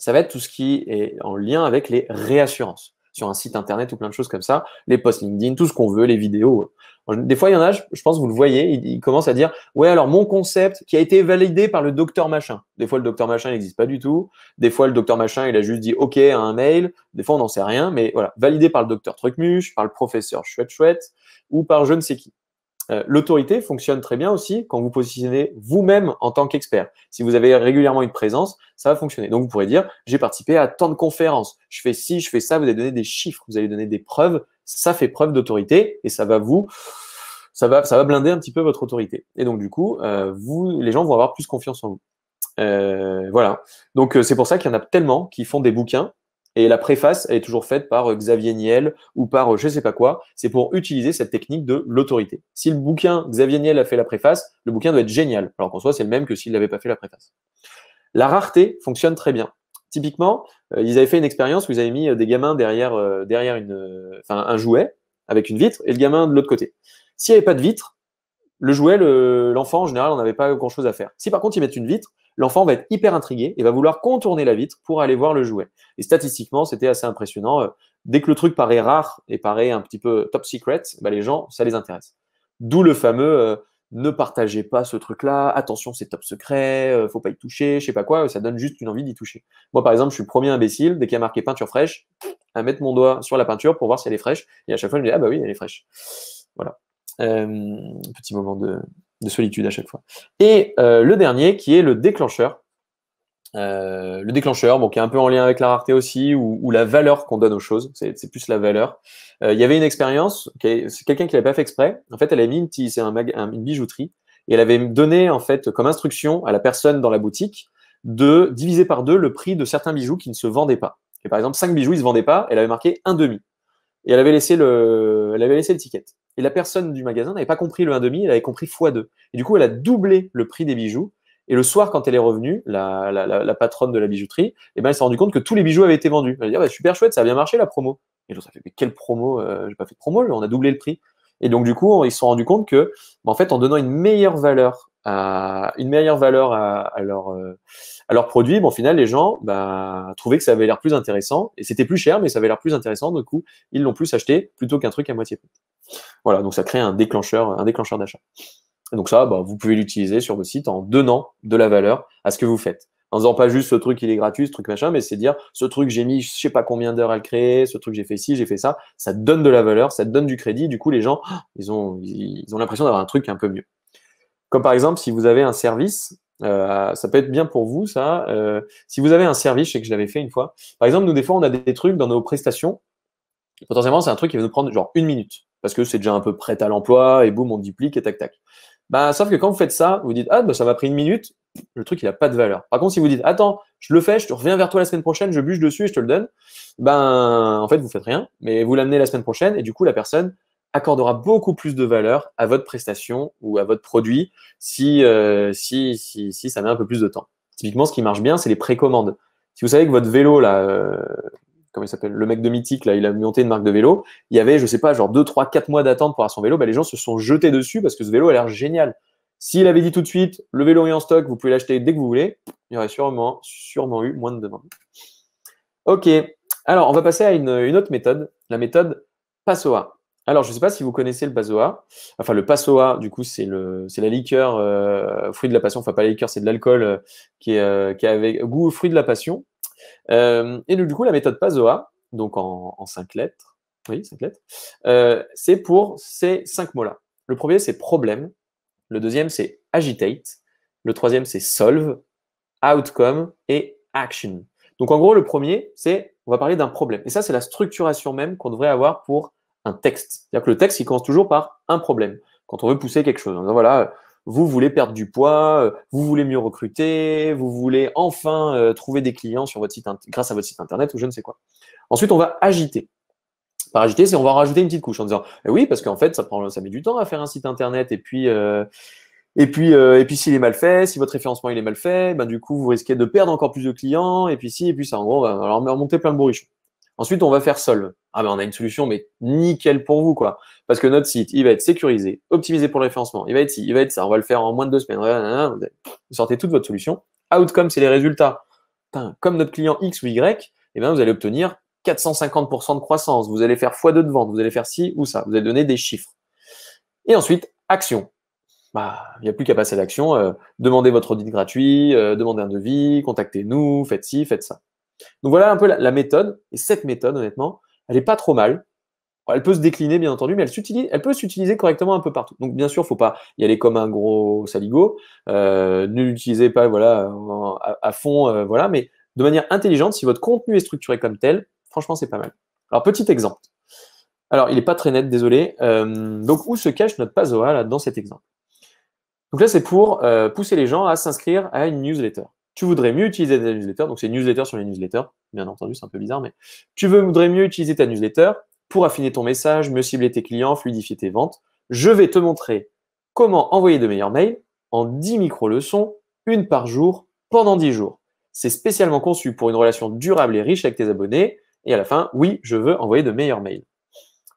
Ça va être tout ce qui est en lien avec les réassurances sur un site internet ou plein de choses comme ça, les posts LinkedIn, tout ce qu'on veut, les vidéos. Des fois, il y en a, je pense, vous le voyez, ils, commencent à dire Ouais, alors mon concept qui a été validé par le docteur machin. Des fois, le docteur machin n'existe pas du tout. Des fois, le docteur machin, il a juste dit OK à un mail. Des fois, on n'en sait rien, mais voilà, validé par le docteur Trucmuche, par le professeur Chouette Chouette ou par je ne sais qui. Euh, l'autorité fonctionne très bien aussi quand vous positionnez vous-même en tant qu'expert. Si vous avez régulièrement une présence, ça va fonctionner. Donc, vous pourrez dire, j'ai participé à tant de conférences, je fais ci, je fais ça, vous allez donner des chiffres, vous allez donner des preuves, ça fait preuve d'autorité et ça va vous, ça va, ça va blinder un petit peu votre autorité. Et donc, du coup, euh, vous, les gens vont avoir plus confiance en vous. Euh, voilà. Donc, c'est pour ça qu'il y en a tellement qui font des bouquins et la préface, elle est toujours faite par euh, Xavier Niel ou par euh, je ne sais pas quoi. C'est pour utiliser cette technique de l'autorité. Si le bouquin, Xavier Niel a fait la préface, le bouquin doit être génial. Alors qu'en soi, c'est le même que s'il n'avait pas fait la préface. La rareté fonctionne très bien. Typiquement, euh, ils avaient fait une expérience où ils avaient mis des gamins derrière, derrière une, un jouet avec une vitre et le gamin de l'autre côté. S'il n'y avait pas de vitre, le jouet, l'enfant, en général, n'avait pas grand-chose à faire. Si par contre, ils mettent une vitre, l'enfant va être hyper intrigué et va vouloir contourner la vitre pour aller voir le jouet. Et statistiquement, c'était assez impressionnant. Euh, dès que le truc paraît rare et paraît un petit peu top secret, bah, les gens, ça les intéresse. D'où le fameux euh, ne partagez pas ce truc-là, attention, c'est top secret, euh, faut pas y toucher, je sais pas quoi, ça donne juste une envie d'y toucher. Moi, par exemple, je suis le premier imbécile, dès qu'il y a marqué peinture fraîche, à mettre mon doigt sur la peinture pour voir si elle est fraîche, et à chaque fois, je me dis, ah bah oui, elle est fraîche. Voilà. Euh, petit moment de, solitude à chaque fois. Et euh, le dernier, qui est le déclencheur. le déclencheur, bon, qui est un peu en lien avec la rareté aussi, ou, la valeur qu'on donne aux choses, c'est plus la valeur. Il y avait une expérience, c'est quelqu'un qui l'avait pas fait exprès. En fait, elle a mis une, c'est un, une bijouterie, et elle avait donné en fait comme instruction à la personne dans la boutique de diviser par deux le prix de certains bijoux qui ne se vendaient pas. Et par exemple, cinq bijoux, ils se vendaient pas, elle avait marqué un demi. Et elle avait laissé le, elle avait laissé l'étiquette. Et la personne du magasin n'avait pas compris le un demi, elle avait compris x2. Et du coup, elle a doublé le prix des bijoux. Et le soir, quand elle est revenue, la, la, la, patronne de la bijouterie, eh ben, elle s'est rendue compte que tous les bijoux avaient été vendus. Elle a dit, ah, bah, super chouette, ça a bien marché la promo. Et l'autre a fait, mais quelle promo euh, J'ai pas fait de promo, on a doublé le prix. Et donc, du coup, ils se sont rendus compte que, bah, en fait, en donnant une meilleure valeur à, une meilleure valeur à, euh, leur produit, bon, au final, les gens bah, trouvaient que ça avait l'air plus intéressant. Et c'était plus cher, mais ça avait l'air plus intéressant. Du coup, ils l'ont plus acheté plutôt qu'un truc à moitié prix. Voilà, donc ça crée un déclencheur, un déclencheur d'achat. Donc ça, bah, vous pouvez l'utiliser sur vos sites en donnant de la valeur à ce que vous faites en disant pas juste ce truc il est gratuit, ce truc machin, mais c'est dire ce truc j'ai mis je sais pas combien d'heures à le créer, ce truc j'ai fait ci, j'ai fait ça, ça donne de la valeur, ça donne du crédit, du coup les gens ils ont ils ont l'impression d'avoir un truc un peu mieux. Comme par exemple si vous avez un service, euh, ça peut être bien pour vous ça. Euh, si vous avez un service, je sais que je l'avais fait une fois. Par exemple nous des fois on a des trucs dans nos prestations. Potentiellement c'est un truc qui va nous prendre genre une minute parce que c'est déjà un peu prêt à l'emploi et boum on duplique et tac tac. Bah, sauf que quand vous faites ça, vous dites Ah, bah, ça m'a pris une minute, le truc, il n'a pas de valeur. Par contre, si vous dites Attends, je le fais, je reviens vers toi la semaine prochaine, je bûche dessus et je te le donne, ben, en fait, vous faites rien, mais vous l'amenez la semaine prochaine et du coup, la personne accordera beaucoup plus de valeur à votre prestation ou à votre produit si, euh, si, ça met un peu plus de temps. Typiquement, ce qui marche bien, c'est les précommandes. Si vous savez que votre vélo, là, euh, comment il s'appelle, le mec de Mythique, là, il a monté une marque de vélo. Il y avait, je sais pas, genre 2, 3, 4 mois d'attente pour avoir son vélo. Bah, les gens se sont jetés dessus parce que ce vélo a l'air génial. S'il avait dit tout de suite, le vélo est en stock, vous pouvez l'acheter dès que vous voulez, il y aurait sûrement, sûrement eu moins de demandes. Ok. Alors, on va passer à une, autre méthode, la méthode PASOA. Alors, je ne sais pas si vous connaissez le PASOA. Enfin, le PASOA, du coup, c'est la liqueur euh, fruit de la passion. Enfin, pas la liqueur, c'est de l'alcool euh, qui, est, euh, avec goût fruit de la passion. Et du coup, la méthode PASOA, donc en, cinq lettres, oui, cinq lettres, c'est pour ces cinq mots-là. Le premier, c'est problème. Le deuxième, c'est agitate. Le troisième, c'est solve, outcome et action. Donc en gros, le premier, c'est, on va parler d'un problème. Et ça, c'est la structuration même qu'on devrait avoir pour un texte. C'est-à-dire que le texte, il commence toujours par un problème. Quand on veut pousser quelque chose. voilà, vous voulez perdre du poids, euh, vous voulez mieux recruter, vous voulez enfin euh, trouver des clients sur votre site grâce à votre site internet ou je ne sais quoi. Ensuite, on va agiter. Par agiter, c'est on va rajouter une petite couche en disant eh oui, parce qu'en fait, ça prend, ça met du temps à faire un site internet et puis euh, et puis et puis s'il est mal fait, si votre référencement il est mal fait, ben du coup vous risquez de perdre encore plus de clients et puis si et puis ça. En gros, on va alors remonter plein de bourrichons. Ensuite, on va faire solve. Ah ben, on a une solution, mais nickel pour vous, quoi. Parce que notre site, il va être sécurisé, optimisé pour le référencement. Il va être ci, il va être ça. On va le faire en moins de deux semaines. Vous sortez toute votre solution. Outcome, c'est les résultats. comme notre client X ou Y, eh ben, vous allez obtenir 450% de croissance. Vous allez faire x2 de vente. Vous allez faire ci ou ça. Vous allez donner des chiffres. Et ensuite, action. Bah, il n'y a plus qu'à passer à l'action. Euh, demandez votre audit gratuit, euh, demandez un devis, contactez-nous, faites ci, faites ça. Donc voilà un peu la, méthode. Et cette méthode, honnêtement, elle n'est pas trop mal. Elle peut se décliner, bien entendu, mais elle, peut s'utiliser correctement un peu partout. Donc, bien sûr, il ne faut pas y aller comme un gros saligo. Euh, ne l'utilisez pas voilà, à, fond, euh, voilà, mais de manière intelligente, si votre contenu est structuré comme tel, franchement, c'est pas mal. Alors, petit exemple. Alors, il n'est pas très net, désolé. Euh, donc, où se cache notre PASOA dans cet exemple? Donc là, c'est pour pousser les gens à s'inscrire à une newsletter tu voudrais mieux utiliser ta newsletter, donc c'est newsletter sur les newsletters, bien entendu, c'est un peu bizarre, mais tu voudrais mieux utiliser ta newsletter pour affiner ton message, mieux cibler tes clients, fluidifier tes ventes. Je vais te montrer comment envoyer de meilleurs mails en 10 micro-leçons, une par jour, pendant 10 jours. C'est spécialement conçu pour une relation durable et riche avec tes abonnés. Et à la fin, oui, je veux envoyer de meilleurs mails.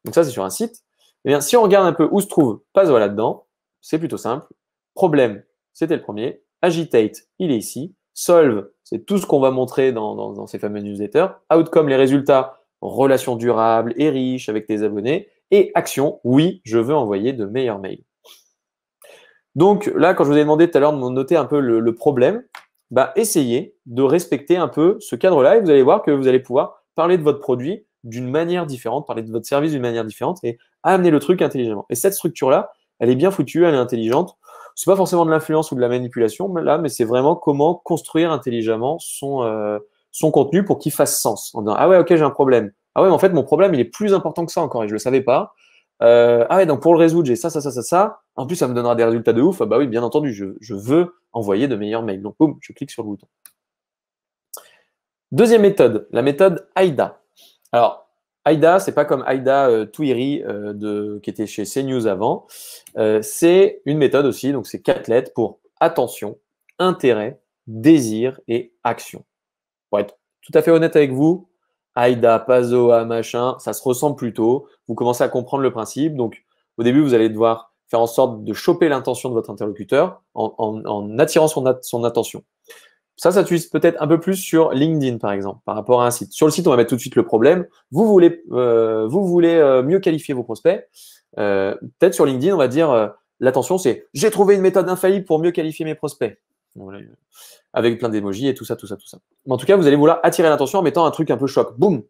Donc ça, c'est sur un site. Eh bien, si on regarde un peu où se trouve Paso là-dedans, c'est plutôt simple. Problème, c'était le premier. Agitate, il est ici. Solve, c'est tout ce qu'on va montrer dans, ces fameux newsletters. Outcome, les résultats, relations durables et riches avec tes abonnés. Et action, oui, je veux envoyer de meilleurs mails. Donc là, quand je vous ai demandé tout à l'heure de noter un peu le, problème, bah, essayez de respecter un peu ce cadre-là et vous allez voir que vous allez pouvoir parler de votre produit d'une manière différente, parler de votre service d'une manière différente et amener le truc intelligemment. Et cette structure-là, elle est bien foutue, elle est intelligente. C'est pas forcément de l'influence ou de la manipulation là, mais c'est vraiment comment construire intelligemment son, euh, son contenu pour qu'il fasse sens. En disant ah ouais ok j'ai un problème. Ah ouais mais en fait mon problème il est plus important que ça encore et je le savais pas. Euh, ah ouais, donc pour le résoudre, j'ai ça, ça, ça, ça, ça. En plus, ça me donnera des résultats de ouf. Ah bah oui, bien entendu, je, veux envoyer de meilleurs mails. Donc, boum, je clique sur le bouton. Deuxième méthode, la méthode AIDA. Alors, AIDA, c'est pas comme AIDA euh, euh, de, qui était chez CNews avant. Euh, c'est une méthode aussi, donc c'est quatre lettres pour attention, intérêt, désir et action. Pour être tout à fait honnête avec vous, Aïda, Pazoa, machin, ça se ressemble plutôt. Vous commencez à comprendre le principe. Donc, au début, vous allez devoir faire en sorte de choper l'intention de votre interlocuteur en, attirant son, attention. Ça, ça s'utilise peut-être un peu plus sur LinkedIn, par exemple, par rapport à un site. Sur le site, on va mettre tout de suite le problème. Vous voulez, euh, vous voulez euh, mieux qualifier vos prospects. Euh, peut-être sur LinkedIn, on va dire l'attention, c'est j'ai trouvé une méthode infaillible pour mieux qualifier mes prospects avec plein d'émojis et tout ça, tout ça, tout ça. Mais en tout cas, vous allez vouloir attirer l'attention en mettant un truc un peu choc. Boum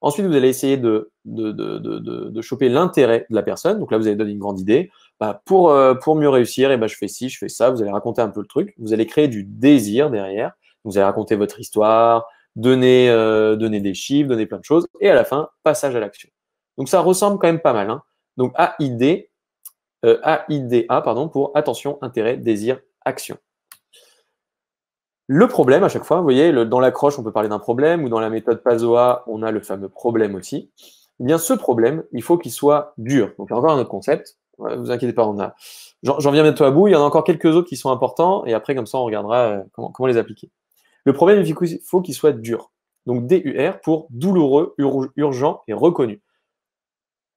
Ensuite, vous allez essayer de, de, de, de, choper l'intérêt de la personne. Donc là, vous allez donner une grande idée. Bah, pour, euh, pour mieux réussir, eh ben, je fais ci, je fais ça. Vous allez raconter un peu le truc. Vous allez créer du désir derrière. Vous allez raconter votre histoire, donner, euh, donner des chiffres, donner plein de choses. Et à la fin, passage à l'action. Donc ça ressemble quand même pas mal. Hein. Donc AID, euh, AIDA, pardon, pour attention, intérêt, désir, action. Le problème, à chaque fois, vous voyez, dans l'accroche, on peut parler d'un problème, ou dans la méthode PASOA, on a le fameux problème aussi. Eh bien, ce problème, il faut qu'il soit dur. Donc, encore un autre concept. Ne vous inquiétez pas, on a. J'en viens bientôt à bout. Il y en a encore quelques autres qui sont importants, et après, comme ça, on regardera euh, comment, comment les appliquer. Le problème, il faut qu'il soit dur. Donc, DUR pour douloureux, urgent et reconnu.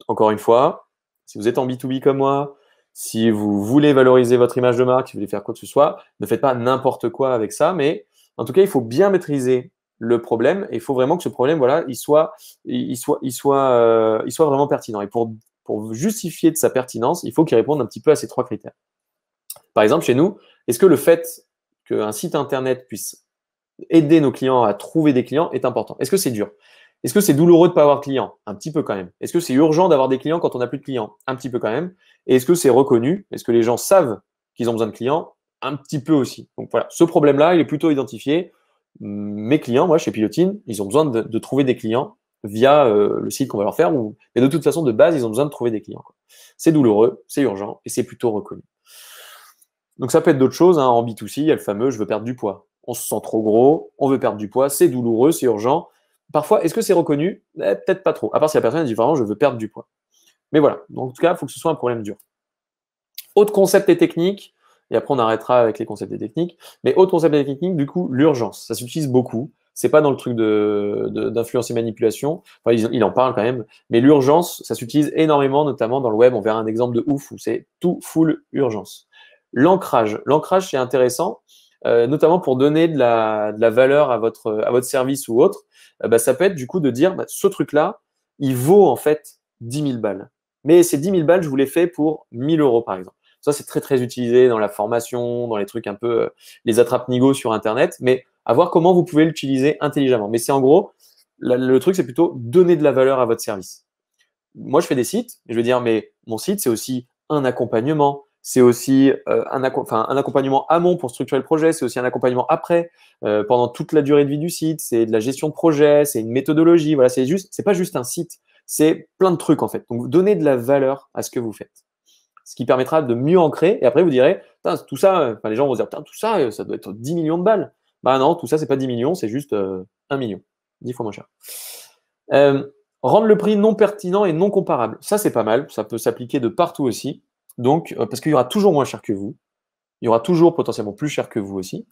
Encore une fois, si vous êtes en B2B comme moi, si vous voulez valoriser votre image de marque, si vous voulez faire quoi que ce soit, ne faites pas n'importe quoi avec ça, mais en tout cas, il faut bien maîtriser le problème et il faut vraiment que ce problème, voilà, il soit, euh, vraiment pertinent. Et pour, pour justifier de sa pertinence, il faut qu'il réponde un petit peu à ces trois critères. Par exemple, chez nous, est-ce que le fait qu'un site internet puisse aider nos clients à trouver des clients est important? Est-ce que c'est dur? Est-ce que c'est douloureux de ne pas avoir de clients? Un petit peu quand même. Est-ce que c'est urgent d'avoir des clients quand on n'a plus de clients? Un petit peu quand même. Et est-ce que c'est reconnu? Est-ce que les gens savent qu'ils ont besoin de clients? Un petit peu aussi. Donc voilà, ce problème-là, il est plutôt identifié. Mes clients, moi, chez Pilotine, ils ont besoin de, trouver des clients via euh, le site qu'on va leur faire. Ou... Mais de toute façon, de base, ils ont besoin de trouver des clients. C'est douloureux, c'est urgent et c'est plutôt reconnu. Donc ça peut être d'autres choses. Hein. En B2C, il y a le fameux je veux perdre du poids. On se sent trop gros, on veut perdre du poids, c'est douloureux, c'est urgent. Parfois, est-ce que c'est reconnu? Eh, Peut-être pas trop. À part si la personne dit vraiment je veux perdre du poids. Mais voilà. Donc, en tout cas, il faut que ce soit un problème dur. Autre concept et technique, et après on arrêtera avec les concepts et techniques. Mais autre concept et technique, du coup, l'urgence. Ça s'utilise beaucoup. C'est pas dans le truc d'influence et manipulation. Enfin, il, en parle quand même. Mais l'urgence, ça s'utilise énormément, notamment dans le web. On verra un exemple de ouf où c'est tout full urgence. L'ancrage. L'ancrage, c'est intéressant, euh, notamment pour donner de la, de la, valeur à votre, à votre service ou autre. Euh, bah, ça peut être du coup de dire, bah, ce truc-là, il vaut en fait 10 000 balles. Mais ces 10 000 balles, je vous les fais pour 1000 euros, par exemple. Ça, c'est très, très utilisé dans la formation, dans les trucs un peu, euh, les attrape-nigo sur Internet, mais à voir comment vous pouvez l'utiliser intelligemment. Mais c'est en gros, le truc, c'est plutôt donner de la valeur à votre service. Moi, je fais des sites, je veux dire, mais mon site, c'est aussi un accompagnement, c'est aussi euh, un, accompagnement amont pour structurer le projet, c'est aussi un accompagnement après, euh, pendant toute la durée de vie du site, c'est de la gestion de projet, c'est une méthodologie, voilà, c'est juste, c'est pas juste un site, c'est plein de trucs en fait. Donc, donnez de la valeur à ce que vous faites. Ce qui permettra de mieux ancrer, et après vous direz, tout ça, les gens vont dire, tout ça, ça doit être 10 millions de balles. Bah non, tout ça, c'est pas 10 millions, c'est juste euh, 1 million, 10 fois moins cher. rendre le prix non pertinent et non comparable. Ça, c'est pas mal. Ça peut s'appliquer de partout aussi. Donc, euh, parce qu'il y aura toujours moins cher que vous, il y aura toujours potentiellement plus cher que vous aussi.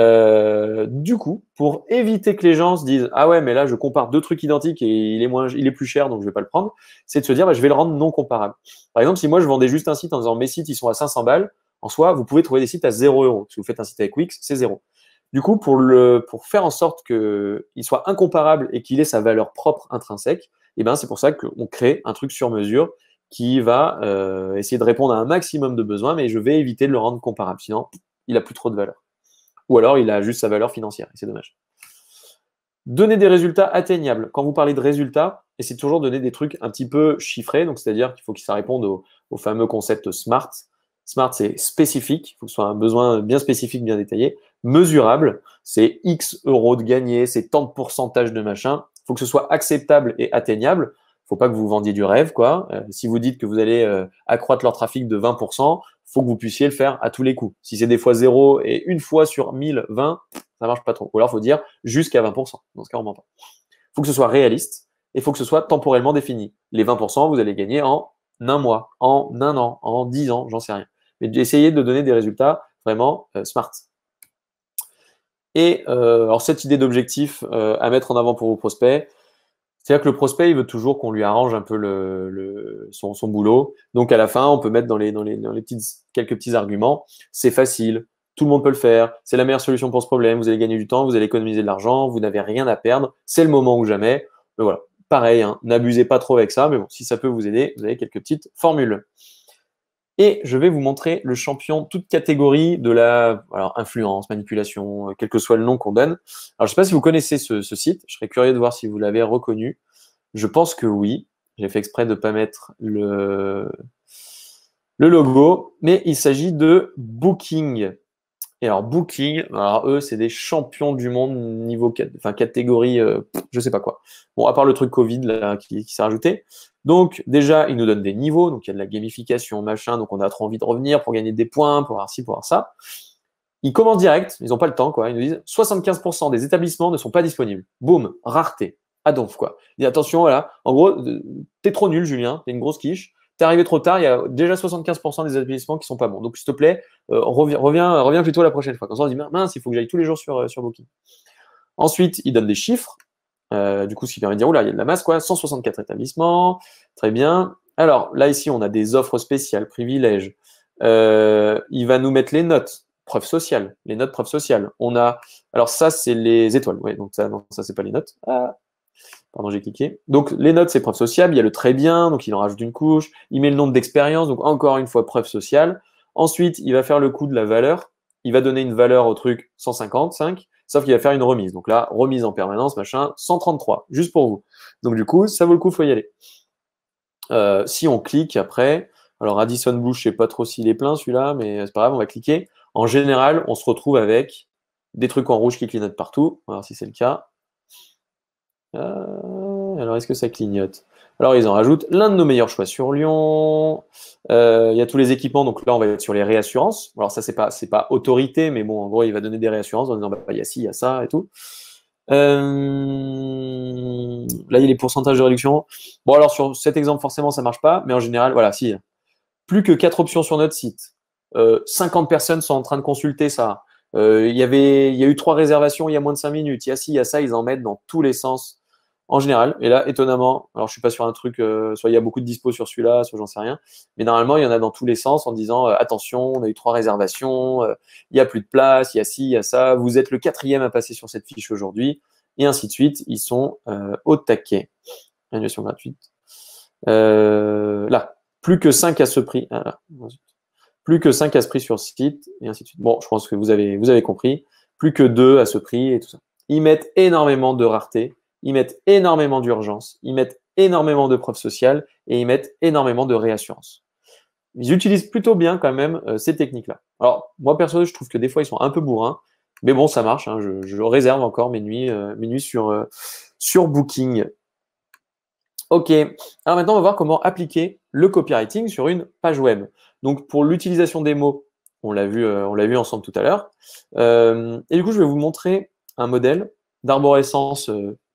Euh, du coup, pour éviter que les gens se disent ah ouais mais là je compare deux trucs identiques et il est plus cher donc je vais pas le prendre, c'est de se dire bah, je vais le rendre non comparable. Par exemple, si moi je vendais juste un site en disant mes sites ils sont à 500 balles, en soi vous pouvez trouver des sites à 0 euros. Si vous faites un site avec Wix, c'est 0. Du coup, pour faire en sorte qu'il soit incomparable et qu'il ait sa valeur propre intrinsèque, eh ben, c'est pour ça qu'on crée un truc sur mesure qui va essayer de répondre à un maximum de besoins, mais je vais éviter de le rendre comparable. Sinon, il a plus trop de valeur. Ou alors, il a juste sa valeur financière. Et c'est dommage. Donner des résultats atteignables. Quand vous parlez de résultats, essayez toujours de donner des trucs un petit peu chiffrés. Donc, c'est-à-dire qu'il faut que ça réponde au, au fameux concept SMART. SMART, c'est spécifique, il faut que ce soit un besoin bien spécifique, bien détaillé. Mesurable, c'est X euros de gagné, c'est tant de pourcentage de machin. Il faut que ce soit acceptable et atteignable. Faut pas que vous vendiez du rêve, quoi. Euh, si vous dites que vous allez euh, accroître leur trafic de 20%, faut que vous puissiez le faire à tous les coups. Si c'est des fois 0 et une fois sur 1000, 20, ça marche pas trop. Ou alors, faut dire jusqu'à 20%. Dans ce cas, on ment pas. faut que ce soit réaliste et faut que ce soit temporellement défini. Les 20%, vous allez gagner en un mois, en un an, en 10 ans, j'en sais rien mais d'essayer de donner des résultats vraiment euh, smart. Et alors cette idée d'objectif à mettre en avant pour vos prospects, c'est-à-dire que le prospect, il veut toujours qu'on lui arrange un peu le, son, boulot. Donc à la fin, on peut mettre dans les, dans les, dans les petites, quelques petits arguments. C'est facile, tout le monde peut le faire, c'est la meilleure solution pour ce problème, vous allez gagner du temps, vous allez économiser de l'argent, vous n'avez rien à perdre, c'est le moment ou jamais. Mais voilà, pareil, hein, n'abusez pas trop avec ça, mais bon, si ça peut vous aider, vous avez quelques petites formules. Et je vais vous montrer le champion toute catégorie de la alors, influence, manipulation, euh, quel que soit le nom qu'on donne. Alors, je ne sais pas si vous connaissez ce, site. Je serais curieux de voir si vous l'avez reconnu. Je pense que oui. J'ai fait exprès de ne pas mettre le, le logo. Mais il s'agit de Booking. Et alors, Booking, alors eux, c'est des champions du monde niveau 4, enfin, catégorie, je euh, je sais pas quoi. Bon, à part le truc Covid qui, s'est rajouté. Donc, déjà, ils nous donnent des niveaux, donc il y a de la gamification, machin, donc on a trop envie de revenir pour gagner des points, pour avoir ci, pour avoir ça. Ils commencent direct, ils n'ont pas le temps, quoi. Ils nous disent 75% des établissements ne sont pas disponibles. Boum, rareté. À donf, quoi. Ils attention, voilà. En gros, t'es trop nul, Julien, t'es une grosse quiche. T'es arrivé trop tard, il y a déjà 75% des établissements qui sont pas bons. Donc, s'il te plaît, euh, reviens, plutôt la prochaine fois. Comme ça, on dit, mince, il faut que j'aille tous les jours sur, euh, sur Booking. Ensuite, ils donnent des chiffres. Euh, du coup, ce qui permet de dire, là, il y a de la masse, quoi. 164 établissements. Très bien. Alors, là, ici, on a des offres spéciales, privilèges. Il va nous mettre les notes, preuves sociales, les notes preuves sociales. On a, alors ça, c'est les étoiles. Ouais, donc ça, non, ça, c'est pas les notes. Ah. Pardon, j'ai cliqué. Donc, les notes, c'est preuve sociale. Il y a le très bien, donc il en rajoute une couche. Il met le nombre d'expérience, donc encore une fois, preuve sociale. Ensuite, il va faire le coût de la valeur. Il va donner une valeur au truc 155. Sauf qu'il va faire une remise. Donc là, remise en permanence, machin, 133, juste pour vous. Donc du coup, ça vaut le coup, il faut y aller. Euh, si on clique après, alors Addison Blue, je ne sais pas trop s'il est plein celui-là, mais c'est pas grave, on va cliquer. En général, on se retrouve avec des trucs en rouge qui clignotent partout. On va voir si c'est le cas. Euh, alors, est-ce que ça clignote? Alors, ils en rajoutent l'un de nos meilleurs choix sur Lyon. Euh, il y a tous les équipements, donc là, on va être sur les réassurances. Alors, ça, c'est pas, pas autorité, mais bon, en gros, il va donner des réassurances en disant, bah, il y a ci, il y a ça et tout. Euh, là, il y a les pourcentages de réduction. Bon, alors, sur cet exemple, forcément, ça marche pas, mais en général, voilà, si. Plus que quatre options sur notre site. 50 personnes sont en train de consulter ça. il, y avait, il y a eu trois réservations il y a moins de 5 minutes. Il y a ci, il y a ça, ils en mettent dans tous les sens en général. Et là, étonnamment, alors je suis pas sur un truc, euh, soit il y a beaucoup de dispo sur celui-là, soit j'en sais rien, mais normalement, il y en a dans tous les sens en disant euh, attention, on a eu trois réservations, euh, il y a plus de place, il y a ci, il y a ça, vous êtes le quatrième à passer sur cette fiche aujourd'hui, et ainsi de suite. Ils sont au taquet. Annulation gratuite. là, plus que 5 à ce prix. Ah, plus que 5 à ce prix sur site, et ainsi de suite. Bon, je pense que vous avez, vous avez compris. Plus que 2 à ce prix et tout ça. Ils mettent énormément de rareté ils mettent énormément d'urgence, ils mettent énormément de preuves sociales et ils mettent énormément de réassurance. Ils utilisent plutôt bien quand même euh, ces techniques-là. Alors, moi, perso, je trouve que des fois, ils sont un peu bourrins, mais bon, ça marche. Hein, je, réserve encore mes nuits, euh, mes nuits sur, euh, sur Booking. OK. Alors maintenant, on va voir comment appliquer le copywriting sur une page web. Donc, pour l'utilisation des mots, on l'a vu, on l'a vu ensemble tout à l'heure. et du coup, je vais vous montrer un modèle d'arborescence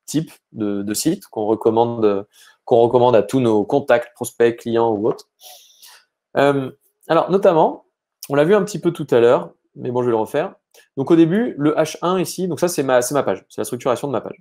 type de, site qu'on recommande, qu'on recommande à tous nos contacts, prospects, clients ou autres. Euh, alors, notamment, on l'a vu un petit peu tout à l'heure, mais bon, je vais le refaire. Donc, au début, le H1 ici, donc ça, c'est ma, ma page, c'est la structuration de ma page.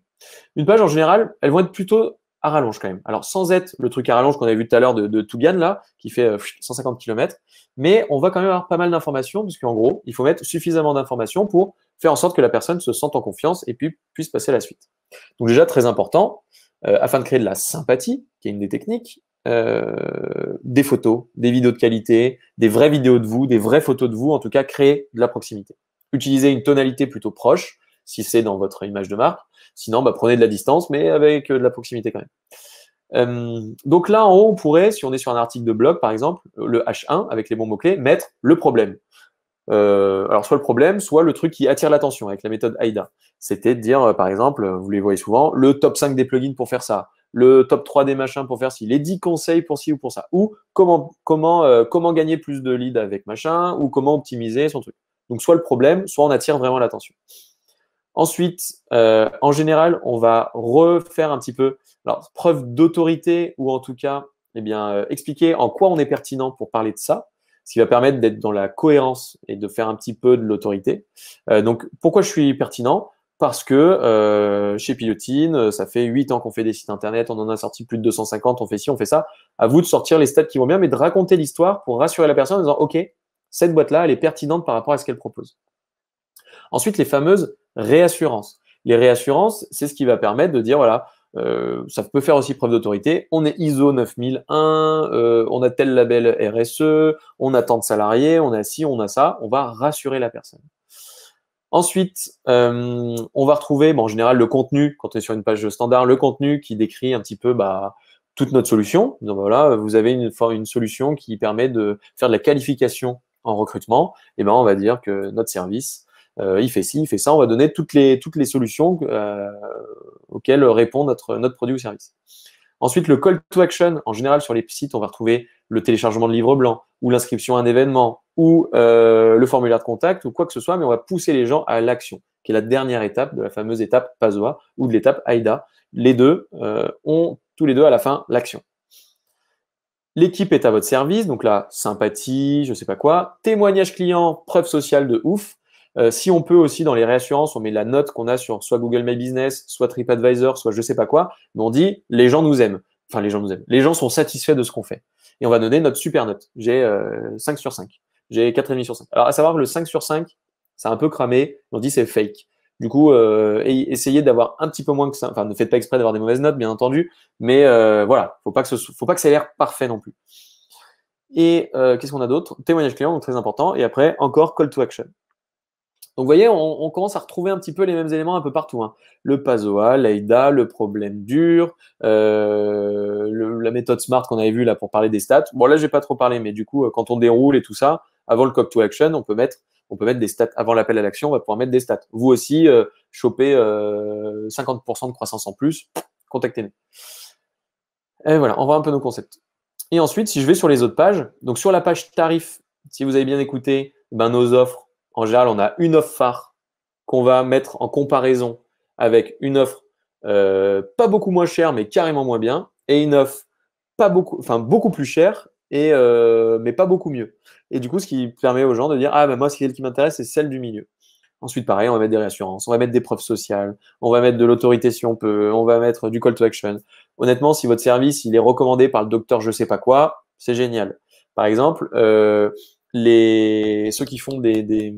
Une page, en général, elles vont être plutôt à rallonge quand même. Alors, sans être le truc à rallonge qu'on avait vu tout à l'heure de, de Tougan, là, qui fait 150 euh, km, mais on va quand même avoir pas mal d'informations, puisqu'en gros, il faut mettre suffisamment d'informations pour faire en sorte que la personne se sente en confiance et puis puisse passer à la suite. Donc déjà, très important, euh, afin de créer de la sympathie, qui est une des techniques, des photos, des vidéos de qualité, des vraies vidéos de vous, des vraies photos de vous, en tout cas, créer de la proximité. Utilisez une tonalité plutôt proche, si c'est dans votre image de marque. Sinon, bah, prenez de la distance, mais avec de la proximité quand même. Euh, donc là, en haut, on pourrait, si on est sur un article de blog, par exemple, le H1, avec les bons mots-clés, mettre le problème. Euh, alors, soit le problème, soit le truc qui attire l'attention avec la méthode AIDA. C'était de dire, euh, par exemple, vous les voyez souvent, le top 5 des plugins pour faire ça, le top 3 des machins pour faire ci, les 10 conseils pour ci ou pour ça, ou comment, comment, comment gagner plus de leads avec machin, ou comment optimiser son truc. Donc, soit le problème, soit on attire vraiment l'attention. Ensuite, en général, on va refaire un petit peu alors, preuve d'autorité ou en tout cas, eh bien, euh, expliquer en quoi on est pertinent pour parler de ça, ce qui va permettre d'être dans la cohérence et de faire un petit peu de l'autorité. Euh, donc, pourquoi je suis pertinent? Parce que euh, chez Pilotine, ça fait 8 ans qu'on fait des sites internet, on en a sorti plus de 250, on fait ci, on fait ça. À vous de sortir les stats qui vont bien, mais de raconter l'histoire pour rassurer la personne en disant OK, cette boîte-là, elle est pertinente par rapport à ce qu'elle propose. Ensuite, les fameuses réassurances. Les réassurances, c'est ce qui va permettre de dire voilà, euh, ça peut faire aussi preuve d'autorité. On est ISO 9001, euh, on a tel label RSE, on a tant de salariés, on a ci, on a ça. On va rassurer la personne. Ensuite, euh, on va retrouver, bon, en général, le contenu, quand on est sur une page standard, le contenu qui décrit un petit peu bah, toute notre solution. Donc voilà, vous avez une, une solution qui permet de faire de la qualification en recrutement. Et ben, on va dire que notre service, euh, il fait ci, il fait ça. On va donner toutes les, solutions euh, auxquelles répond notre, produit ou service. Ensuite, le call to action. En général, sur les sites, on va retrouver le téléchargement de livre blanc ou l'inscription à un événement ou euh, le formulaire de contact ou quoi que ce soit, mais on va pousser les gens à l'action, qui est la dernière étape de la fameuse étape PASOA ou de l'étape AIDA. Les deux ont tous les deux à la fin l'action. L'équipe est à votre service, donc là, sympathie, je sais pas quoi, témoignage client, preuve sociale de ouf. Euh, si on peut aussi, dans les réassurances, on met la note qu'on a sur soit Google My Business, soit TripAdvisor, soit je sais pas quoi, mais on dit les gens nous aiment. Enfin, les gens nous aiment. Les gens sont satisfaits de ce qu'on fait. Et on va donner notre super note. J'ai 5 euh, sur 5. J'ai 4,5 sur 5. Alors, à savoir, le 5 sur 5, c'est un peu cramé. On dit c'est fake. Du coup, euh, essayez d'avoir un petit peu moins que ça. Enfin, ne faites pas exprès d'avoir des mauvaises notes, bien entendu. Mais voilà, faut pas que faut pas que ça ait l'air parfait non plus. Et qu'est-ce qu'on a d'autre? Témoignage client, donc très important. Et après, encore call to action. Donc, vous voyez, on, commence à retrouver un petit peu les mêmes éléments un peu partout. Hein. Le PASOA, l'AIDA, le problème dur, euh, la méthode SMART qu'on avait vue là pour parler des stats. Bon, là, je n'ai pas trop parlé, mais du coup, euh, quand on déroule et tout ça, avant le call to action, on peut mettre, des stats. Avant l'appel à l'action, on va pouvoir mettre des stats. Vous aussi, euh, choper 50% de croissance en plus, contactez-nous. Et voilà, on voit un peu nos concepts. Et ensuite, si je vais sur les autres pages, donc sur la page tarif, si vous avez bien écouté, ben, nos offres, en général, on a une offre phare qu'on va mettre en comparaison avec une offre euh, pas beaucoup moins chère, mais carrément moins bien, et une offre pas beaucoup, enfin beaucoup plus chère, et, euh, mais pas beaucoup mieux. Et du coup, ce qui permet aux gens de dire Ah, ben moi, celle qui m'intéresse, c'est celle du milieu. Ensuite, pareil, on va mettre des réassurances, on va mettre des preuves sociales, on va mettre de l'autorité si on peut, on va mettre du call to action. Honnêtement, si votre service il est recommandé par le docteur je sais pas quoi, c'est génial. Par exemple, euh, les, ceux qui font des, des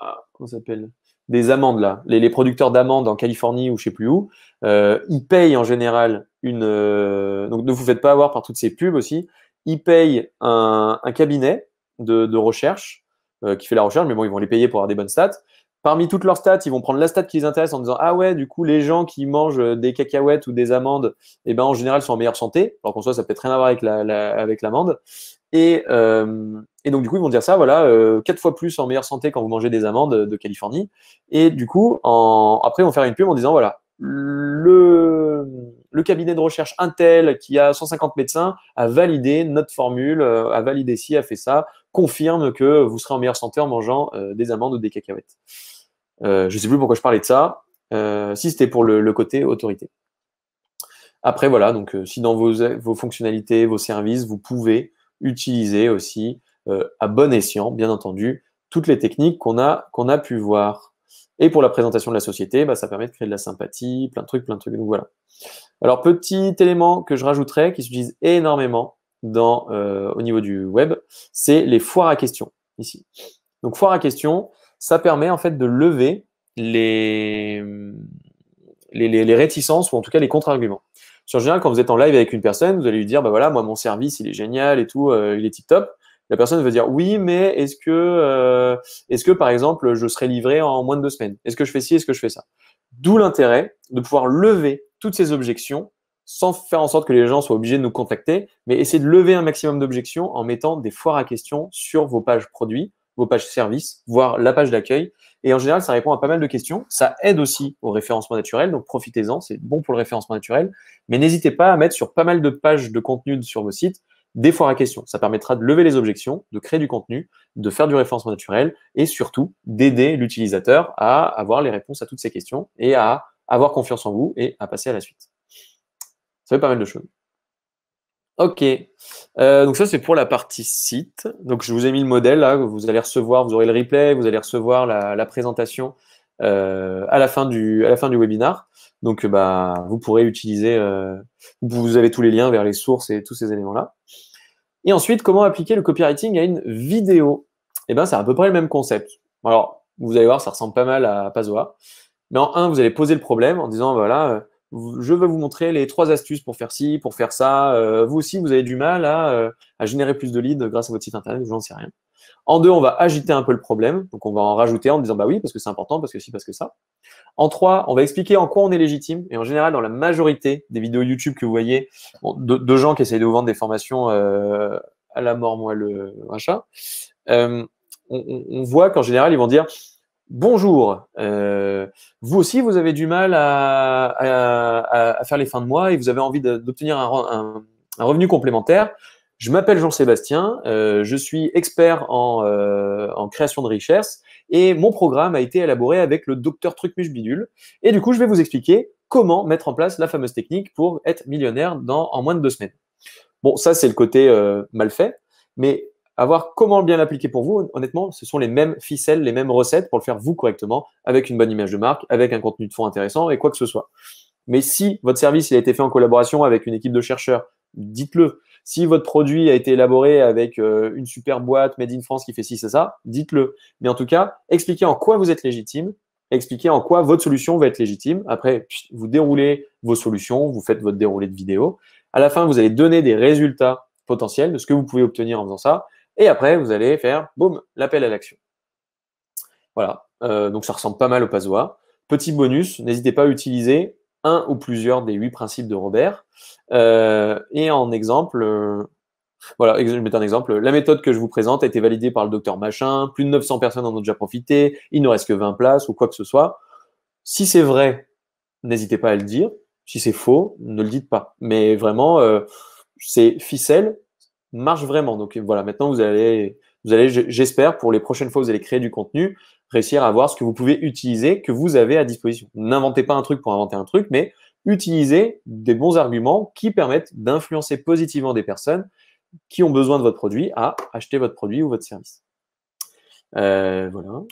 ah, s'appelle? Des amendes là, les, producteurs d'amandes en Californie ou je sais plus où, euh, ils payent en général une. Euh, donc ne vous faites pas avoir par toutes ces pubs aussi. Ils payent un, un cabinet de, de recherche euh, qui fait la recherche, mais bon, ils vont les payer pour avoir des bonnes stats. Parmi toutes leurs stats, ils vont prendre la stat qui les intéresse en disant ah ouais, du coup les gens qui mangent des cacahuètes ou des amandes, eh ben en général sont en meilleure santé. Alors qu'en soi ça peut être rien à voir avec la, la avec l'amande. Et, euh, et, donc, du coup, ils vont dire ça, voilà, euh, quatre fois plus en meilleure santé quand vous mangez des amandes de Californie. Et du coup, après, ils vont faire une pub en disant, voilà, le, cabinet de recherche Intel qui a 150 médecins a validé notre formule, euh, a validé ci, a fait ça, confirme que vous serez en meilleure santé en mangeant euh, des amandes ou des cacahuètes. Je ne sais plus pourquoi je parlais de ça. si c'était pour le, côté autorité. Après, voilà, donc si dans vos fonctionnalités, vos services, vous pouvez utiliser aussi euh, à bon escient, bien entendu, toutes les techniques qu'on a, qu'on a pu voir. Et pour la présentation de la société, bah, ça permet de créer de la sympathie, plein de trucs, plein de trucs. Donc voilà. Alors, petit élément que je rajouterais, qui s'utilise énormément dans, euh, au niveau du web, c'est les foires à questions, ici. Donc, foire à questions, ça permet en fait de lever les, les, les réticences ou en tout cas les contre-arguments. En général, quand vous êtes en live avec une personne, vous allez lui dire, bah voilà, moi, mon service, il est génial et tout, euh, il est tip top. La personne va dire, oui, mais est-ce que, euh, est-ce que, par exemple, je serai livré en moins de deux semaines? Est-ce que je fais ci Est-ce que je fais ça? D'où l'intérêt de pouvoir lever toutes ces objections sans faire en sorte que les gens soient obligés de nous contacter, mais essayer de lever un maximum d'objections en mettant des foires à questions sur vos pages produits, vos pages services, voire la page d'accueil. Et en général, ça répond à pas mal de questions. Ça aide aussi au référencement naturel, donc profitez-en, c'est bon pour le référencement naturel. Mais n'hésitez pas à mettre sur pas mal de pages de contenu sur vos sites des foires à questions. Ça permettra de lever les objections, de créer du contenu, de faire du référencement naturel et surtout d'aider l'utilisateur à avoir les réponses à toutes ces questions et à avoir confiance en vous et à passer à la suite. Ça fait pas mal de choses. Ok. Euh, donc ça, c'est pour la partie site. Donc je vous ai mis le modèle là. Vous allez recevoir, vous aurez le replay, vous allez recevoir la, présentation euh, à, la fin du, à la fin du webinar. Donc bah, vous pourrez utiliser, euh, vous avez tous les liens vers les sources et tous ces éléments-là. Et ensuite, comment appliquer le copywriting à une vidéo? Eh bien, c'est à peu près le même concept. Alors, vous allez voir, ça ressemble pas mal à Pazoa. Mais en un, vous allez poser le problème en disant, voilà, je vais vous montrer les trois astuces pour faire ci, pour faire ça. Euh, vous aussi, vous avez du mal euh, à, générer plus de leads grâce à votre site internet, je n'en sais rien. En deux, on va agiter un peu le problème. Donc, on va en rajouter en disant, bah oui, parce que c'est important, parce que si, parce que ça. En trois, on va expliquer en quoi on est légitime. Et en général, dans la majorité des vidéos YouTube que vous voyez, de, gens qui essayent de vous vendre des formations euh, à la mort, moi, le machin, on, on voit qu'en général, ils vont dire, Bonjour, euh, vous aussi vous avez du mal à, faire les fins de mois et vous avez envie d'obtenir un, revenu complémentaire. Je m'appelle Jean-Sébastien, euh, je suis expert euh, en, création de richesse et mon programme a été élaboré avec le docteur Trucmuche Bidule. Et du coup, je vais vous expliquer comment mettre en place la fameuse technique pour être millionnaire dans, en moins de deux semaines. Bon, ça c'est le côté mal fait, mais avoir comment bien l'appliquer pour vous, honnêtement, ce sont les mêmes ficelles, les mêmes recettes pour le faire vous correctement, avec une bonne image de marque, avec un contenu de fond intéressant et quoi que ce soit. Mais si votre service a été fait en collaboration avec une équipe de chercheurs, dites-le. Si votre produit a été élaboré avec euh, une super boîte made in France qui fait ci, c'est ça, dites-le. Mais en tout cas, expliquez en quoi vous êtes légitime, expliquez en quoi votre solution va être légitime. Après, vous déroulez vos solutions, vous faites votre déroulé de vidéo. À la fin, vous allez donner des résultats potentiels de ce que vous pouvez obtenir en faisant ça. Et après, vous allez faire, boum, l'appel à l'action. Voilà, euh, donc ça ressemble pas mal au Pazoa. Petit bonus, n'hésitez pas à utiliser un ou plusieurs des huit principes de Robert. Euh, et en exemple, euh, voilà, je vais un exemple. La méthode que je vous présente a été validée par le docteur Machin, plus de 900 personnes en ont déjà profité, il ne reste que 20 places ou quoi que ce soit. Si c'est vrai, n'hésitez pas à le dire. Si c'est faux, ne le dites pas. Mais vraiment, c'est ficelle, marche vraiment. Donc voilà, maintenant vous allez, j'espère, pour les prochaines fois, vous allez créer du contenu, réussir à voir ce que vous pouvez utiliser, que vous avez à disposition. N'inventez pas un truc pour inventer un truc, mais utilisez des bons arguments qui permettent d'influencer positivement des personnes qui ont besoin de votre produit à acheter votre produit ou votre service. Euh, voilà.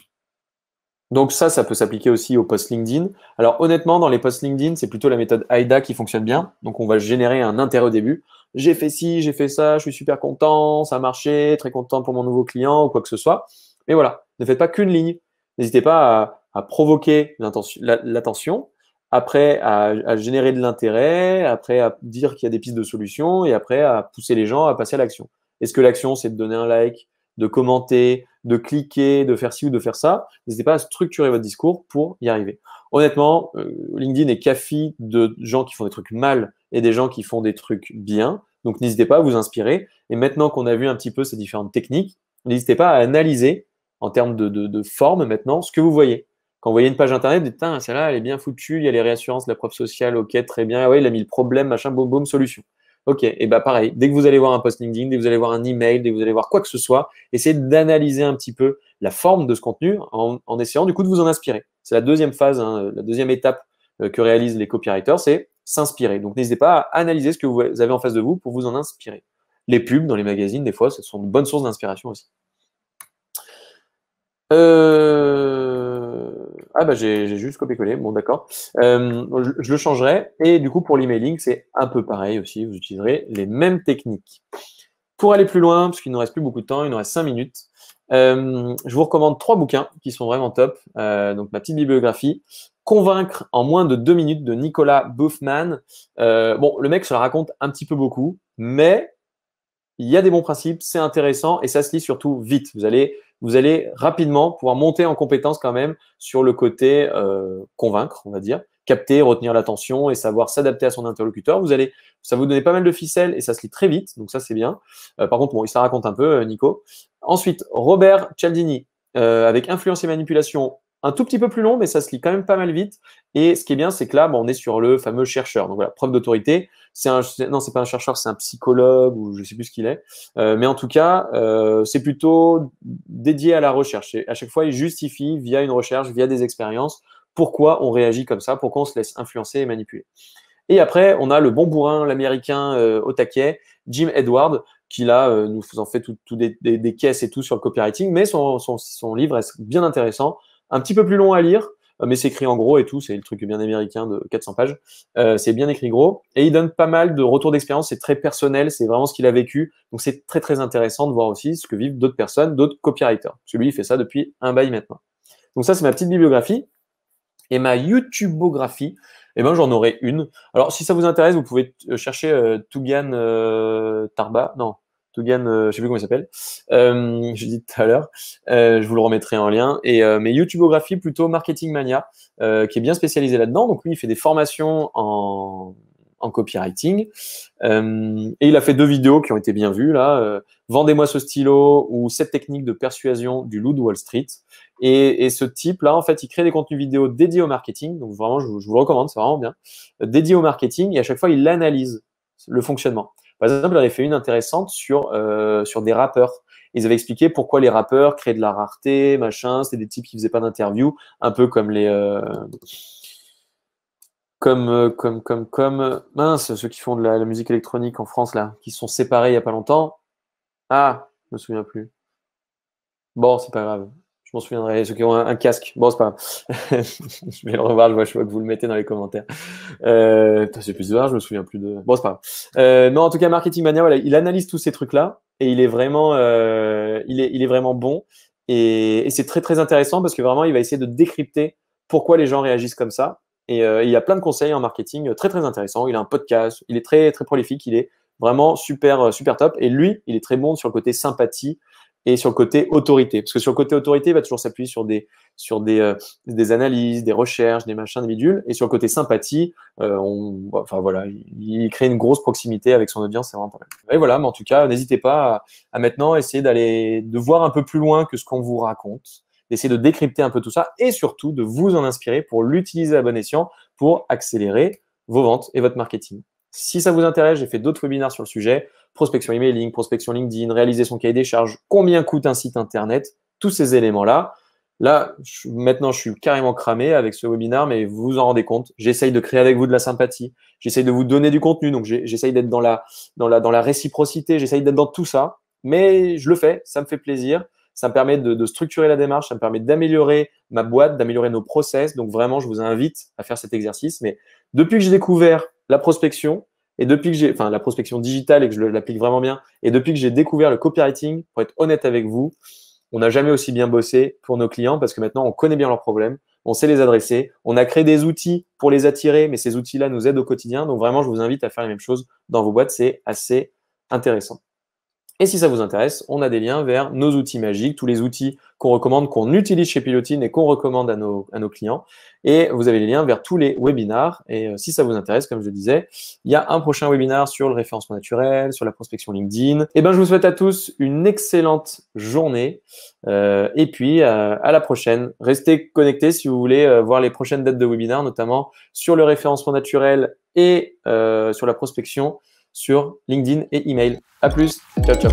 Donc ça, ça peut s'appliquer aussi aux posts LinkedIn. Alors honnêtement, dans les posts LinkedIn, c'est plutôt la méthode AIDA qui fonctionne bien. Donc on va générer un intérêt au début j'ai fait ci, j'ai fait ça, je suis super content, ça a marché, très content pour mon nouveau client ou quoi que ce soit. Mais voilà, ne faites pas qu'une ligne. N'hésitez pas à, provoquer l'attention, après à, générer de l'intérêt, après à dire qu'il y a des pistes de solutions et après à pousser les gens à passer à l'action. Est-ce que l'action, c'est de donner un like, de commenter, de cliquer, de faire ci ou de faire ça? N'hésitez pas à structurer votre discours pour y arriver. Honnêtement, euh, LinkedIn est café de gens qui font des trucs mal et des gens qui font des trucs bien. Donc n'hésitez pas à vous inspirer. Et maintenant qu'on a vu un petit peu ces différentes techniques, n'hésitez pas à analyser en termes de, forme maintenant ce que vous voyez. Quand vous voyez une page internet, vous dites, celle-là, elle est bien foutue, il y a les réassurances, la preuve sociale, ok, très bien. Il a mis le problème, machin, boum, boum, solution. Ok, et bah pareil, dès que vous allez voir un post LinkedIn, dès que vous allez voir un email, dès que vous allez voir quoi que ce soit, essayez d'analyser un petit peu la forme de ce contenu en, essayant du coup de vous en inspirer. C'est la deuxième phase, hein, la deuxième étape euh, que réalisent les copywriters, c'est s'inspirer. Donc n'hésitez pas à analyser ce que vous avez en face de vous pour vous en inspirer. Les pubs dans les magazines, des fois, ce sont de bonnes sources d'inspiration aussi. Euh, ah bah j'ai juste copié-collé, bon d'accord. Euh, je, le changerai. Et du coup, pour l'emailing, c'est un peu pareil aussi. Vous utiliserez les mêmes techniques. Pour aller plus loin, parce qu'il ne reste plus beaucoup de temps, il nous reste 5 minutes, euh, je vous recommande trois bouquins qui sont vraiment top. donc ma petite bibliographie. Convaincre en moins de deux minutes de Nicolas Buffman. Euh, bon, le mec se raconte un petit peu beaucoup, mais il y a des bons principes, c'est intéressant et ça se lit surtout vite. Vous allez, vous allez rapidement pouvoir monter en compétence quand même sur le côté euh, convaincre, on va dire, capter, retenir l'attention et savoir s'adapter à son interlocuteur. Vous allez, ça vous donner pas mal de ficelles et ça se lit très vite, donc ça c'est bien. Euh, par contre, bon, il se la raconte un peu, Nico. Ensuite, Robert Cialdini avec influence et manipulation un tout petit peu plus long, mais ça se lit quand même pas mal vite. Et ce qui est bien, c'est que là, on est sur le fameux chercheur. Donc voilà, preuve d'autorité. C'est un, non, c'est pas un chercheur, c'est un psychologue ou je sais plus ce qu'il est. Euh, mais en tout cas, euh, c'est plutôt dédié à la recherche. Et à chaque fois, il justifie via une recherche, via des expériences, pourquoi on réagit comme ça, pourquoi on se laisse influencer et manipuler. Et après, on a le bon bourrin, l'américain euh, au taquet, Jim Edward, qui là nous en fait des, caisses et tout sur le copywriting, mais son livre est bien intéressant un petit peu plus long à lire, euh, mais c'est écrit en gros et tout, c'est le truc bien américain de 400 pages. Euh, c'est bien écrit gros. Et il donne pas mal de retours d'expérience, c'est très personnel, c'est vraiment ce qu'il a vécu. Donc c'est très très intéressant de voir aussi ce que vivent d'autres personnes, d'autres copywriters. Parce que lui, il fait ça depuis un bail maintenant. Donc ça, c'est ma petite bibliographie. Et ma YouTubeographie, eh ben, j'en aurai une. Alors, si ça vous intéresse, vous pouvez chercher euh, Tarba. Non, Tougan, euh, je sais plus comment il s'appelle. Euh, je dit tout à l'heure. Euh, je vous le remettrai en lien. Et euh, mais YouTubeographie plutôt Marketing Mania, qui est bien spécialisé là-dedans. Donc lui, il fait des formations en, copywriting. et il a fait deux vidéos qui ont été bien vues là. Vendez-moi ce stylo ou cette technique de persuasion du loup de Wall Street. Et, et, ce type-là, en fait, il crée des contenus vidéo dédiés au marketing. Donc vraiment, je, je vous le recommande, c'est vraiment bien. Dédié au marketing. Et à chaque fois, il analyse le fonctionnement. Par exemple, il avait fait une intéressante sur, euh, sur des rappeurs. Ils avaient expliqué pourquoi les rappeurs créent de la rareté, machin. C'était des types qui faisaient pas d'interview, un peu comme les. Euh, comme, euh, comme, comme, comme, mince, ceux qui font de la, musique électronique en France, là, qui sont séparés il y a pas longtemps. Ah, je me souviens plus. Bon, c'est pas grave. M'en souviendrai. Ceux qui ont un, casque. Bon, c'est pas grave. je vais le revoir. Je vois, que vous le mettez dans les commentaires. Euh, c'est plus de je me souviens plus de. Bon, c'est pas grave. Euh, en tout cas, Marketing Mania, il analyse tous ces trucs-là et il est vraiment, euh, il est, il est vraiment bon. Et, c'est très, très intéressant parce que vraiment, il va essayer de décrypter pourquoi les gens réagissent comme ça. Et euh, il a plein de conseils en marketing très, très intéressants. Il a un podcast. Il est très, très prolifique. Il est vraiment super, super top. Et lui, il est très bon sur le côté sympathie et sur le côté autorité. Parce que sur le côté autorité, il va toujours s'appuyer sur des, euh, analyses, des recherches, des machins, des bidules. Et sur le côté sympathie, euh, on, enfin voilà, il, crée une grosse proximité avec son audience, c'est vraiment pas mal. Et voilà, mais en tout cas, n'hésitez pas à, maintenant essayer d'aller, de voir un peu plus loin que ce qu'on vous raconte, d'essayer de décrypter un peu tout ça et surtout de vous en inspirer pour l'utiliser à bon escient pour accélérer vos ventes et votre marketing. Si ça vous intéresse, j'ai fait d'autres webinaires sur le sujet prospection emailing, prospection LinkedIn, réaliser son cahier des charges, combien coûte un site internet, tous ces éléments-là. Là, maintenant, je suis carrément cramé avec ce webinaire, mais vous vous en rendez compte. J'essaye de créer avec vous de la sympathie. J'essaye de vous donner du contenu. Donc, j'essaye d'être dans la, dans, la, dans la réciprocité. J'essaye d'être dans tout ça. Mais je le fais. Ça me fait plaisir. Ça me permet de, de structurer la démarche. Ça me permet d'améliorer ma boîte, d'améliorer nos process. Donc, vraiment, je vous invite à faire cet exercice. Mais depuis que j'ai découvert la prospection, et depuis que j'ai, enfin, la prospection digitale et que je l'applique vraiment bien, et depuis que j'ai découvert le copywriting, pour être honnête avec vous, on n'a jamais aussi bien bossé pour nos clients parce que maintenant on connaît bien leurs problèmes, on sait les adresser, on a créé des outils pour les attirer, mais ces outils-là nous aident au quotidien. Donc vraiment, je vous invite à faire la même chose dans vos boîtes, c'est assez intéressant. Et si ça vous intéresse, on a des liens vers nos outils magiques, tous les outils qu'on recommande, qu'on utilise chez Pilotine et qu'on recommande à nos, clients. Et vous avez les liens vers tous les webinars. Et euh, si ça vous intéresse, comme je disais, il y a un prochain webinar sur le référencement naturel, sur la prospection LinkedIn. Et eh ben, je vous souhaite à tous une excellente journée. Euh, et puis, euh, à la prochaine. Restez connectés si vous voulez voir les prochaines dates de webinars, notamment sur le référencement naturel et sur la prospection sur LinkedIn et email. À plus. Ciao, ciao.